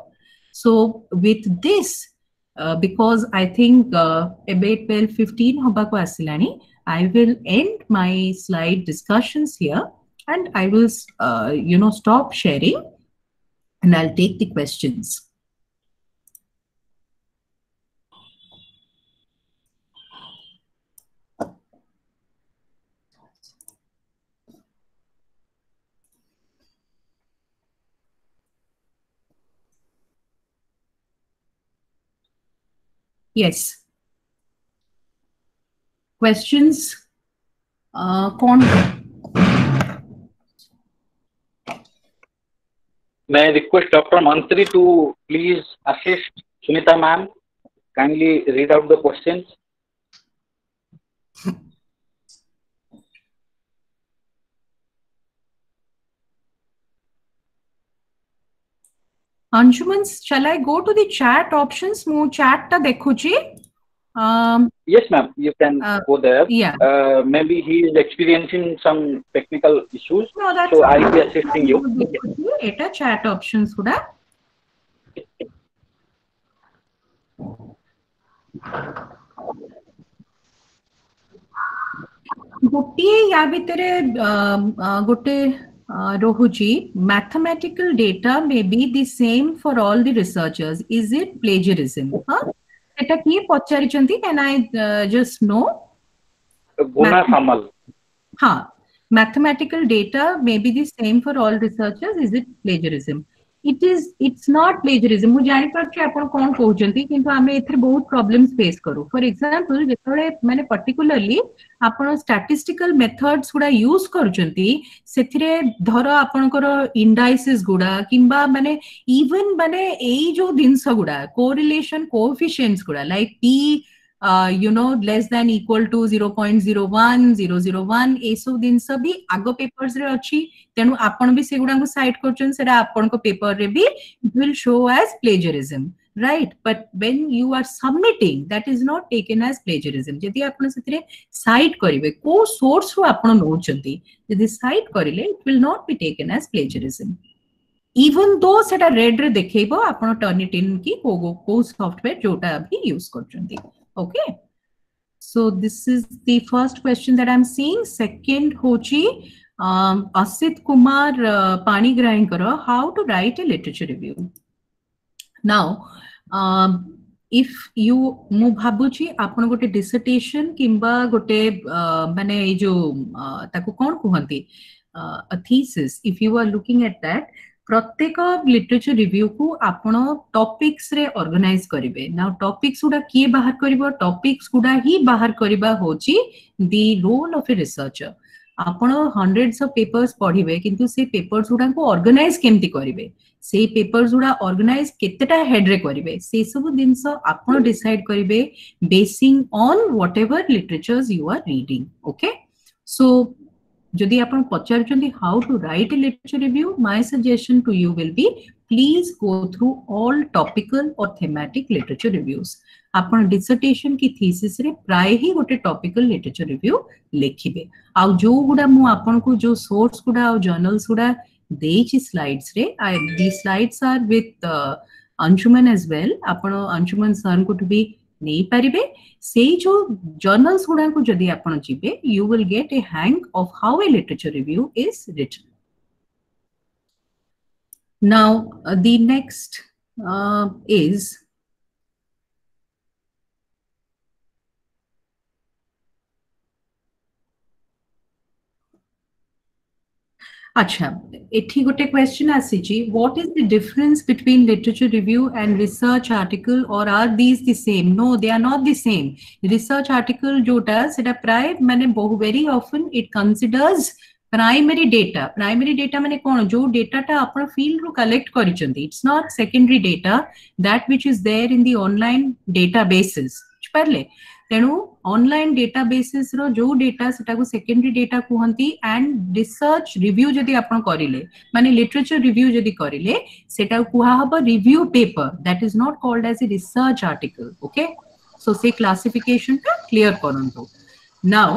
[SPEAKER 1] So, with this, because I think uh, about 12, 15 hobako asilani, I will end my slide discussions here and I will, uh, you know, stop sharing and I'll take the questions. Yes. Questions? Uh,
[SPEAKER 2] May I request Dr. Mantri to please assist Sumita ma'am? Kindly read out the questions.
[SPEAKER 1] Anshuman, shall I go to the chat options? Mu chat ta dekhuchi. Um,
[SPEAKER 2] yes, ma'am. You can uh, go there.
[SPEAKER 1] Yeah.
[SPEAKER 2] Uh, maybe he is experiencing some technical issues.
[SPEAKER 1] No, that's
[SPEAKER 2] so I'll be assisting you.
[SPEAKER 1] Eta chat options kuda. ଗୋଟିଏ ୟା ଭିତରେ ଗୋଟେ uh, Rohuji, mathematical data may be the same for all the researchers. Is it plagiarism? ସେଟା କିଏ ପଚାରିଛନ୍ତି can I
[SPEAKER 2] just know
[SPEAKER 1] ହଁ mathematical data may be the same for all researchers. Is it plagiarism? It is it's not plagiarism मु जापारे आप कौन कहते कि आम एथे बहुत प्रोब्लेम फेस करूँ। फर एक्जामपल जो मैंने पर्टिकुलाली आप स्टाटिस्टिकल मेथड्स गुड़ा यूज़ कर धर आपणकर इंडाइसीस गुड़ा कि मैंने इवन मैंने यही जो जिनस गुड़ा कोरिलेसन कोफिसीयस गुड़ा like P like uh, you know less than equal to 0.01 001 ଏସବୁ ଜିନିଷ ବି ଆଗ papers ରେ ଅଛି ତେଣୁ ଆପଣ ବି ସେଗୁଡାଙ୍କୁ cite କରୁଛନ୍ତି ସେଟା ଆପଣଙ୍କ paper ରେ ବି it will show as plagiarism right but when you are submitting that is not taken as plagiarism ଯଦି ଆପଣ ସେଥିରେ cite କରିବେ କୋଉ source ରୁ ଆପଣ ନଉଛନ୍ତି ଯଦି cite କରିଲେ it will not be taken as plagiarism even though ସେଟା red ରେ ଦେଖେଇବ ଆପଣ turnitin କି କୋଉ କୋଉ software ଯୋଉଟା ବି use କରୁଛନ୍ତି okay so this is the first question that i'm seeing second hochi um, asit kumar uh, panigrahinkara how to write a literature review now um, if you ମୁଁ ଭାବୁଛି ଆପଣ ଗୋଟେ ଡିସର୍ଟେସନ କିମ୍ବା ଗୋଟେ ମାନେ ଏଇ ଯୋଉ ତାକୁ କଣ କୁହନ୍ତି thesis if you are looking at that ପ୍ରତ୍ୟେକ ଲିଟରେଚର ରିଭ୍ୟୁକୁ ଆପଣ ଟପିକ୍ସ ରେ ଅର୍ଗାନାଇଜ କରିବେ ନା ଟପିକ୍ସ ଗୁଡା କିଏ ବାହାର କରିବ ଟପିକ୍ସ ଗୁଡା ହିଁ ବାହାର କରିବା ହଉଛି ଦି ରୋଲ ଅଫ ଏ ରିସର୍ଚର ଆପଣ ହଣ୍ଡ୍ରେଡ୍ସ ଅଫ ପେପର୍ସ ପଢିବେ କିନ୍ତୁ ସେ ପେପର୍ସ ଗୁଡାକୁ ଅର୍ଗାନାଇଜ କେମିତି କରିବେ ସେଇ ପେପର୍ସ ଗୁଡା ଅର୍ଗାନାଇଜ କେତେଟା ହେଡରେ କରିବେ ସେ ସବୁ ଜିନିଷ ଆପଣ ଡିସାଇଡ କରିବେ basing on whatever literatures you are reading okay so যদি ଆପଣ ପଚାରୁଛନ୍ତି how to write a literature review my suggestion to you will be please go through all topical or thematic literature reviews ଆପଣ dissertation କି thesis ରେ ପ୍ରାୟ ହିଁ ଗୋଟେ topical literature review ଲେଖିବେ ଆଉ ଯୋଉ ଗୁଡା ମୁଁ ଆପଣଙ୍କୁ ଯୋଉ source ଗୁଡା ଆଉ journals ଗୁଡା ଦେଇଛି slides ରେ these slides are with uh, Anshuman as well ଆପଣ Anshuman sir ଙ୍କୁ ବି ନେଇପାରିବେ ସେଇ ଯୋଉ ଜର୍ନାଲ୍ସ ଗୁଡାକୁ ଯଦି ଆପଣ ଯିବେ you will get a hang of how a literature review is written now the next Acha, ethi gote question asiji. What is the difference between literature review and research article, or are these the same? No, they are not the same. Research article jota seta pray. Mene bohu very often it considers primary data. Primary data mene kono jo data ta apna field ro collect kori chundi. It's not secondary data that which is there in the online databases. Chhupar le. Tenu online ଡେଟାବେସିସ ର ଯୋଉ data ସେଟାକୁ secondary data କୁହନ୍ତି and research review ଯଦି ଆପଣ କରିଲେ ମାନେ literature review ଯଦି କରିଲେ ସେଟାକୁ କୁହାହବ review paper that is not called as a research article okay so ସେ କ୍ଲାସିଫିକେସନଟା କ୍ଲିୟର କରନ୍ତୁ ନାଉ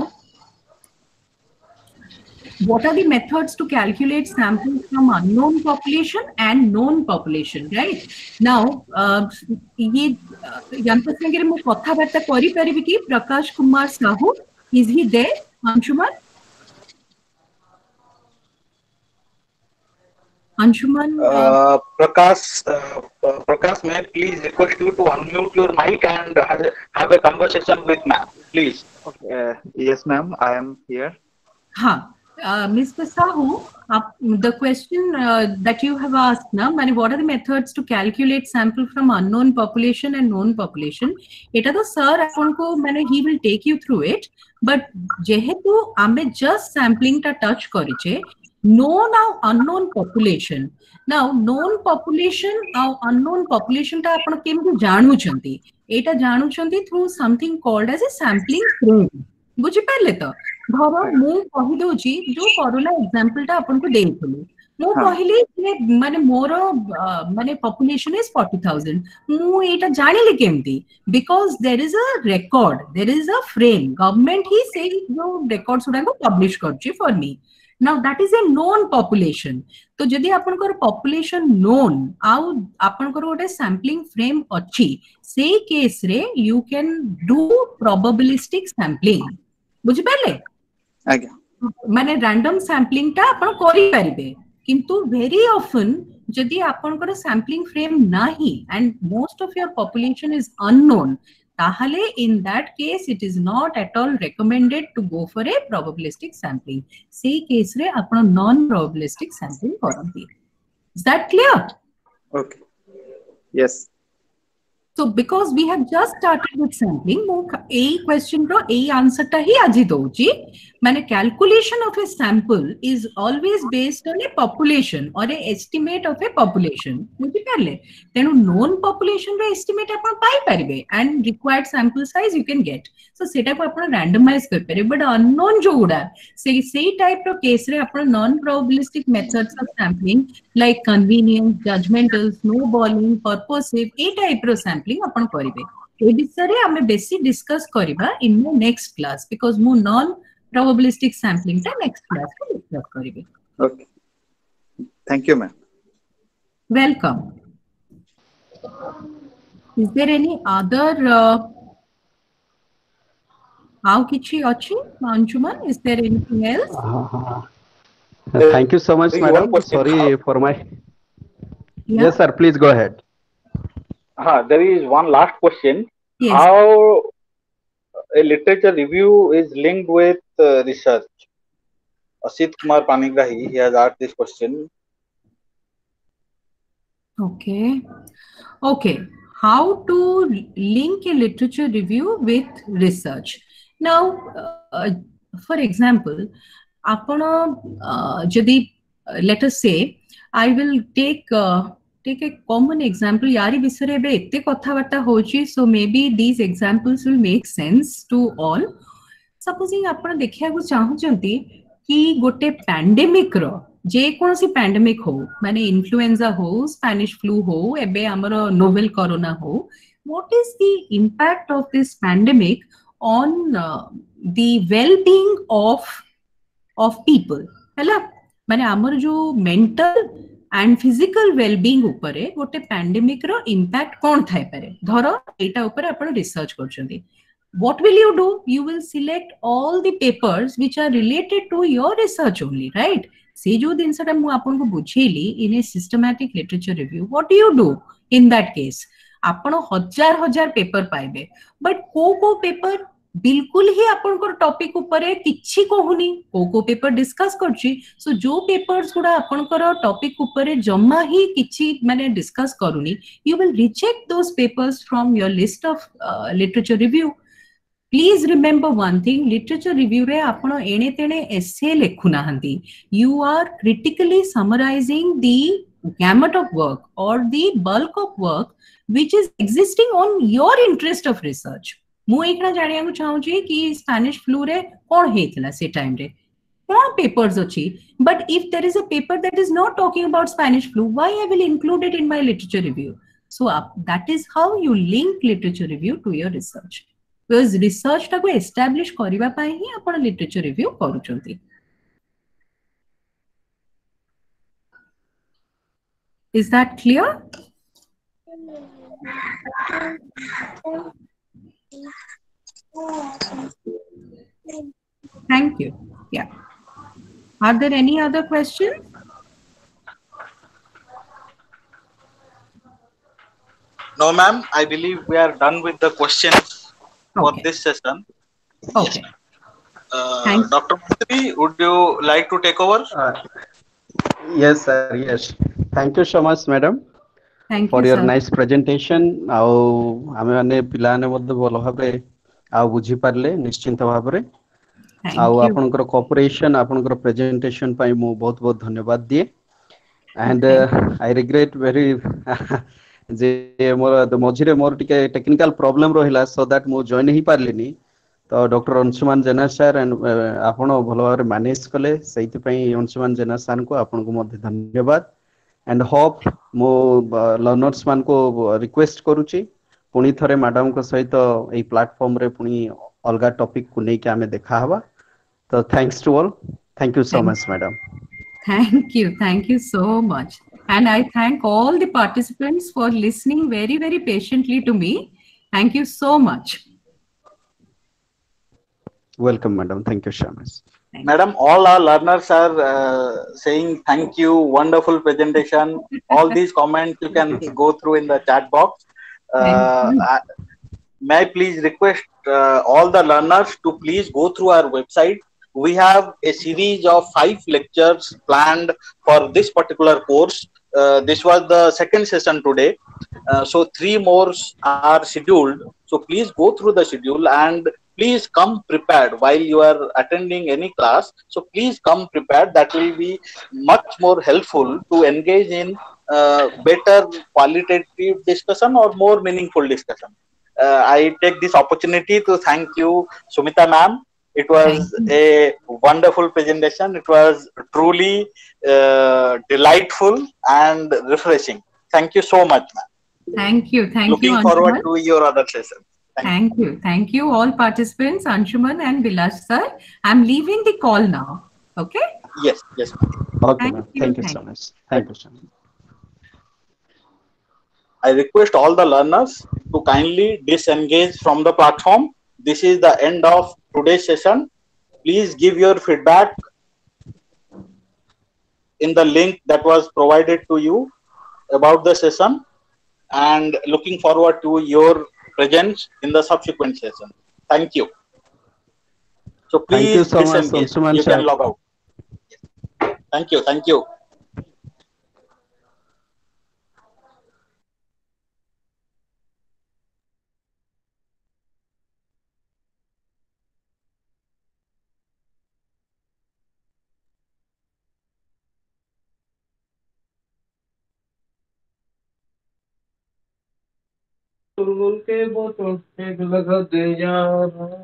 [SPEAKER 1] what are the methods to calculate samples from unknown population and known population right now ये यंत्र संगे मु कथाबार्ता करि परिबि कि Prakash Kumar Sahu is he there Anshuman Anshuman
[SPEAKER 2] uh, prakash uh, prakash may I please request you to unmute your mic and have a, have a conversation with ma'am please
[SPEAKER 3] okay uh, yes ma'am i am here
[SPEAKER 1] हाँ Uh, Mr. Sahu, uh, the question uh, that you have asked now, mani, what are the methods to calculate sample from unknown population and known population? Eta to sir, apanko, mani, he will take you through it. But jehetu ame just sampling ta touch koriche, known now unknown population. Now, known population ଆଉ unknown population ଟା ଆପଣ କେମିତି ଜାଣୁଛନ୍ତି ଏଇଟା ଜାଣୁଛନ୍ତି through something called as a sampling frame ବୁଝିପାରିଲେ ତ ଧର ମୁଁ କହିଦଉଛି ଯୋଉ କରୋନା ଏକ୍ସାମ୍ପଲ ଟା ଆପଣଙ୍କୁ ଦେଇଥିଲି ମୁଁ କହିଲି ଯେ ମାନେ ମୋର ମାନେ ପପୁଲେସନ ଇଜ ଫର୍ଟି ଥାଉଜେଣ୍ଡ ମୁଁ ଏଇଟା ଜାଣିଲି କେମିତି because there is a record there is a frame government ହିଁ ସେଇ ଯୋଉ ରେକର୍ଡ ଗୁଡାକୁ ପବ୍ଲିଶ କରୁଛି ଫର ମି now that is a known population ତ ଯଦି ଆପଣଙ୍କର population known ଆଉ ଆପଣଙ୍କର ଗୋଟେ sampling frame ଅଛି ସେଇ କେସରେ you can do probabilistic sampling ବୁଝିପାରିଲେ
[SPEAKER 3] ଆଜ୍ଞା
[SPEAKER 1] ମାନେ ରାଣ୍ଡମ ସାମ୍ପଲିଂ ଟା ଆପଣ କରିପାରିବେ କିନ୍ତୁ ଭେରି ଅଫନ୍ ଯଦି ଆପଣଙ୍କର ସାମ୍ପଲିଂ ଫ୍ରେମ୍ ନାହିଁ and most of your population is unknown ତାହେଲେ in that case it is not at all recommended to go for a probabilistic sampling ସେଇ କେସ୍ରେ ଆପଣ ନନ୍ ପ୍ରବାବିଲିଷ୍ଟିକ୍ ସାମ୍ପଲିଂ କରନ୍ତି is that clear
[SPEAKER 3] Okay. Yes.
[SPEAKER 1] So because we have just started with sampling, ମୁଁ ଏଇ question ର ଏଇ answer ଟା ହିଁ ଆଜି ଦଉଛି मैंने calculation of a sample is always based on a population or a estimate of a population बुझिपारे तेणु नोन पॉपुलेशन रे एस्टिमेट आपण पाई परिबे and required sample size you can get so सेटा को आपण रैंडमाइज कर परिबे बट अननोन जो गुडा से सेई टाइप रो केस रे आपण non probabilistic methods of sampling like convenience judgmental snowballing purposive A type रो सैंपलिंग आपण करिवे ए विषय रे हमें बेसी डिस्कस करिबा इन नेक्स्ट क्लास बिकॉज़ मु नॉन ଟା next class ରେ discuss କରିବି
[SPEAKER 3] Okay. Thank you, ma'am.
[SPEAKER 1] welcome is there any other uh, ଆଉ କିଛି ଅଛି Anshuman is there anything else
[SPEAKER 4] Uh, Thank you so much,
[SPEAKER 2] Maybe one
[SPEAKER 4] madam.
[SPEAKER 2] question.
[SPEAKER 4] Sorry for my.
[SPEAKER 1] Yeah.
[SPEAKER 4] Yes, sir. Please go ahead.
[SPEAKER 2] Uh, there is one last question.
[SPEAKER 1] yes
[SPEAKER 2] How a literature review is linked with uh, uh, research. Asit Kumar Panigrahi, he has asked this question.
[SPEAKER 1] Okay. Okay. How to link a literature review with research? Now, uh, for example, Apana, uh, Jadi, uh, let us say, I will take uh, take a common example. Yari Visare, ette kotha batta hoji, so maybe these examples will make sense to all. supposing ଆପଣ ଦେଖିବାକୁ ଚାହୁଁଛନ୍ତି କି ଗୋଟେ pandemic ର ଯେକୌଣସି pandemic ହଉ ମାନେ influenza ହଉ spanish flu ହଉ ଏବେ ଆମର novel corona ହଉ what is the impact of this pandemic on uh, the well-being of of people ହେଲା ମାନେ ଆମର ଯୋଉ mental and physical well-being ଉପରେ ଗୋଟେ pandemic ର impact କଣ ଥାଇପାରେ ଧର ଏଇଟା ଉପରେ ଆପଣ research କରୁଛନ୍ତି what will you do you will select all the papers which are related to your research only right ସେ ଯୋଉ ଜିନିଷଟା ମୁଁ ଆପଣଙ୍କୁ ବୁଝେଇଲି in a systematic literature review what do you do in that case ଆପଣ ହଜାର ହଜାର paper ପାଇବେ but କୋଉ କୋଉ ପେପର ବିଲକୁଲ ହିଁ ଆପଣଙ୍କର ଟପିକ ଉପରେ କିଛି କହୁନି କୋଉ କୋଉ ପେପର ଡିସକସ୍ କରୁଛି ସୋ ଯୋଉ ପେପର୍ସ ଗୁଡା ଆପଣଙ୍କର ଟପିକ ଉପରେ ଜମା ହିଁ କିଛି ମାନେ ଡିସକସ୍ କରୁନି you will reject those papers from your list of literature review please remember one thing literature ରିଭ୍ୟୁରେ ଆପଣ ଏଣେ ତେଣେ ଏସେ ଲେଖୁନାହାନ୍ତି you are critically summarising the gamut of work or the bulk of work which is existing on your interest of research ମୁଁ ଏଇଖିଣା ଜାଣିବାକୁ ଚାହୁଁଛି କି Spanish ଫ୍ଲୁରେ କଣ ହେଇଥିଲା ସେ ଟାଇମରେ କଣ ପେପର୍ସ ଅଛି but if there is a paper that is not talking about Spanish flu why I will include it in my literature review so that is how you link literature review to your research because ରିସର୍ଚ୍ଚଟାକୁ establish କରିବା ପାଇଁ ହିଁ ଆପଣ literature review କରୁଛନ୍ତି Is that clear? Thank you. Yeah. Are there any other questions?
[SPEAKER 2] No, ma'am. I believe we are done with the questions for
[SPEAKER 1] Okay.
[SPEAKER 2] this session.
[SPEAKER 1] Okay.
[SPEAKER 2] Uh,
[SPEAKER 1] Thanks.
[SPEAKER 2] Dr. Mantri, would you like to take over?
[SPEAKER 4] Uh, yes, sir. Yes. Thank you so much, madam,
[SPEAKER 1] Thank
[SPEAKER 4] for
[SPEAKER 1] you,
[SPEAKER 4] your
[SPEAKER 1] sir.
[SPEAKER 4] nice presentation. ଆଉ ଆମେମାନେ ପିଲାମାନେ ମଧ୍ୟ ଭଲ ଭାବରେ ଆଉ ବୁଝିପାରିଲେ ନିଶ୍ଚିନ୍ତ ଭାବରେ
[SPEAKER 1] Thank
[SPEAKER 4] ଆଉ
[SPEAKER 1] you.
[SPEAKER 4] ଆପଣଙ୍କର କପରେସନ ଆପଣଙ୍କର ପ୍ରେଜେଣ୍ଟେସନ ପାଇଁ ମୁଁ ବହୁତ ବହୁତ ଧନ୍ୟବାଦ ଦିଏ ଆଣ୍ଡ ଆଇ ରିଗ୍ରେଟ ଭେରି ଯେ ମୋର ମଝିରେ ମୋର ଟିକେ ଟେକ୍ନିକାଲ ପ୍ରୋବ୍ଲେମ ରହିଲା ସୋ ଦ୍ୟାଟ ମୁଁ ଜଏନ୍ ହେଇପାରିଲିନି ତ doctor Anshuman Jena sir and ଆପଣ ଭଲ ଭାବରେ ମ୍ୟାନେଜ କଲେ ସେଇଥିପାଇଁ ଅଂଶୁମାନ ଜେନା ସାର୍ଙ୍କୁ ଆପଣଙ୍କୁ ମଧ୍ୟ ଧନ୍ୟବାଦ ଆଣ୍ଡ ହୋପ୍ ମୁଁ ଲର୍ଣ୍ଣର୍ସ ମାନଙ୍କୁ ରିକ୍ୱେଷ୍ଟ କରୁଛି ପୁଣି ଥରେ ମ୍ୟାଡାମଙ୍କ ସହିତ ଏଇ ପ୍ଲାଟଫର୍ମରେ ପୁଣି ଅଲଗା ଟପିକକୁ ନେଇକି ଆମେ ଦେଖା ହବା ତ thanks to all thank you so
[SPEAKER 1] Thank
[SPEAKER 4] much madam
[SPEAKER 1] Thank you. Thank you so much. And I thank all the participants for listening very, very patiently to me. Thank you so much.
[SPEAKER 4] Welcome, madam. Thank you,
[SPEAKER 1] Shamas.
[SPEAKER 2] Madam, all our learners are uh, saying thank you, wonderful presentation. all these comments you can go through in the chat box. Uh, I, may I please request uh, all the learners to please go through our website we have a series of five lectures planned for this particular course. uh, this was the second session today. Uh, so three more are scheduled. So please go through the schedule and please come prepared while you are attending any class. So please come prepared. That will be much more helpful to engage in uh, better qualitative discussion or more meaningful discussion. Uh, I take this opportunity to thank you, Sumita ma'am. It was a wonderful presentation. It was truly uh, delightful and refreshing. Thank you so much, ma'am.
[SPEAKER 1] Thank you. Thank
[SPEAKER 2] Looking
[SPEAKER 1] you, Looking
[SPEAKER 2] forward
[SPEAKER 1] Anshuman.
[SPEAKER 2] to your other session.
[SPEAKER 1] Thank you. Thank you, all participants, Anshuman and Vilas sir. I'm leaving the call now. Okay?
[SPEAKER 2] Yes, yes.
[SPEAKER 4] Okay,
[SPEAKER 1] Thank
[SPEAKER 4] ma'am.
[SPEAKER 1] you,
[SPEAKER 4] Thank you
[SPEAKER 1] thank
[SPEAKER 4] so much. Thank you so much.
[SPEAKER 2] I request all the learners to kindly disengage from the platform. This is the end of today's session. Please give your feedback in the link that was provided to you about the session and looking forward to your presence in the subsequent session. Thank you. So
[SPEAKER 4] Thank you
[SPEAKER 2] please
[SPEAKER 4] so much,
[SPEAKER 2] disengage. You can log out. Thank you. Thank you.
[SPEAKER 5] Tulmul के बोतल एक लगा दे यार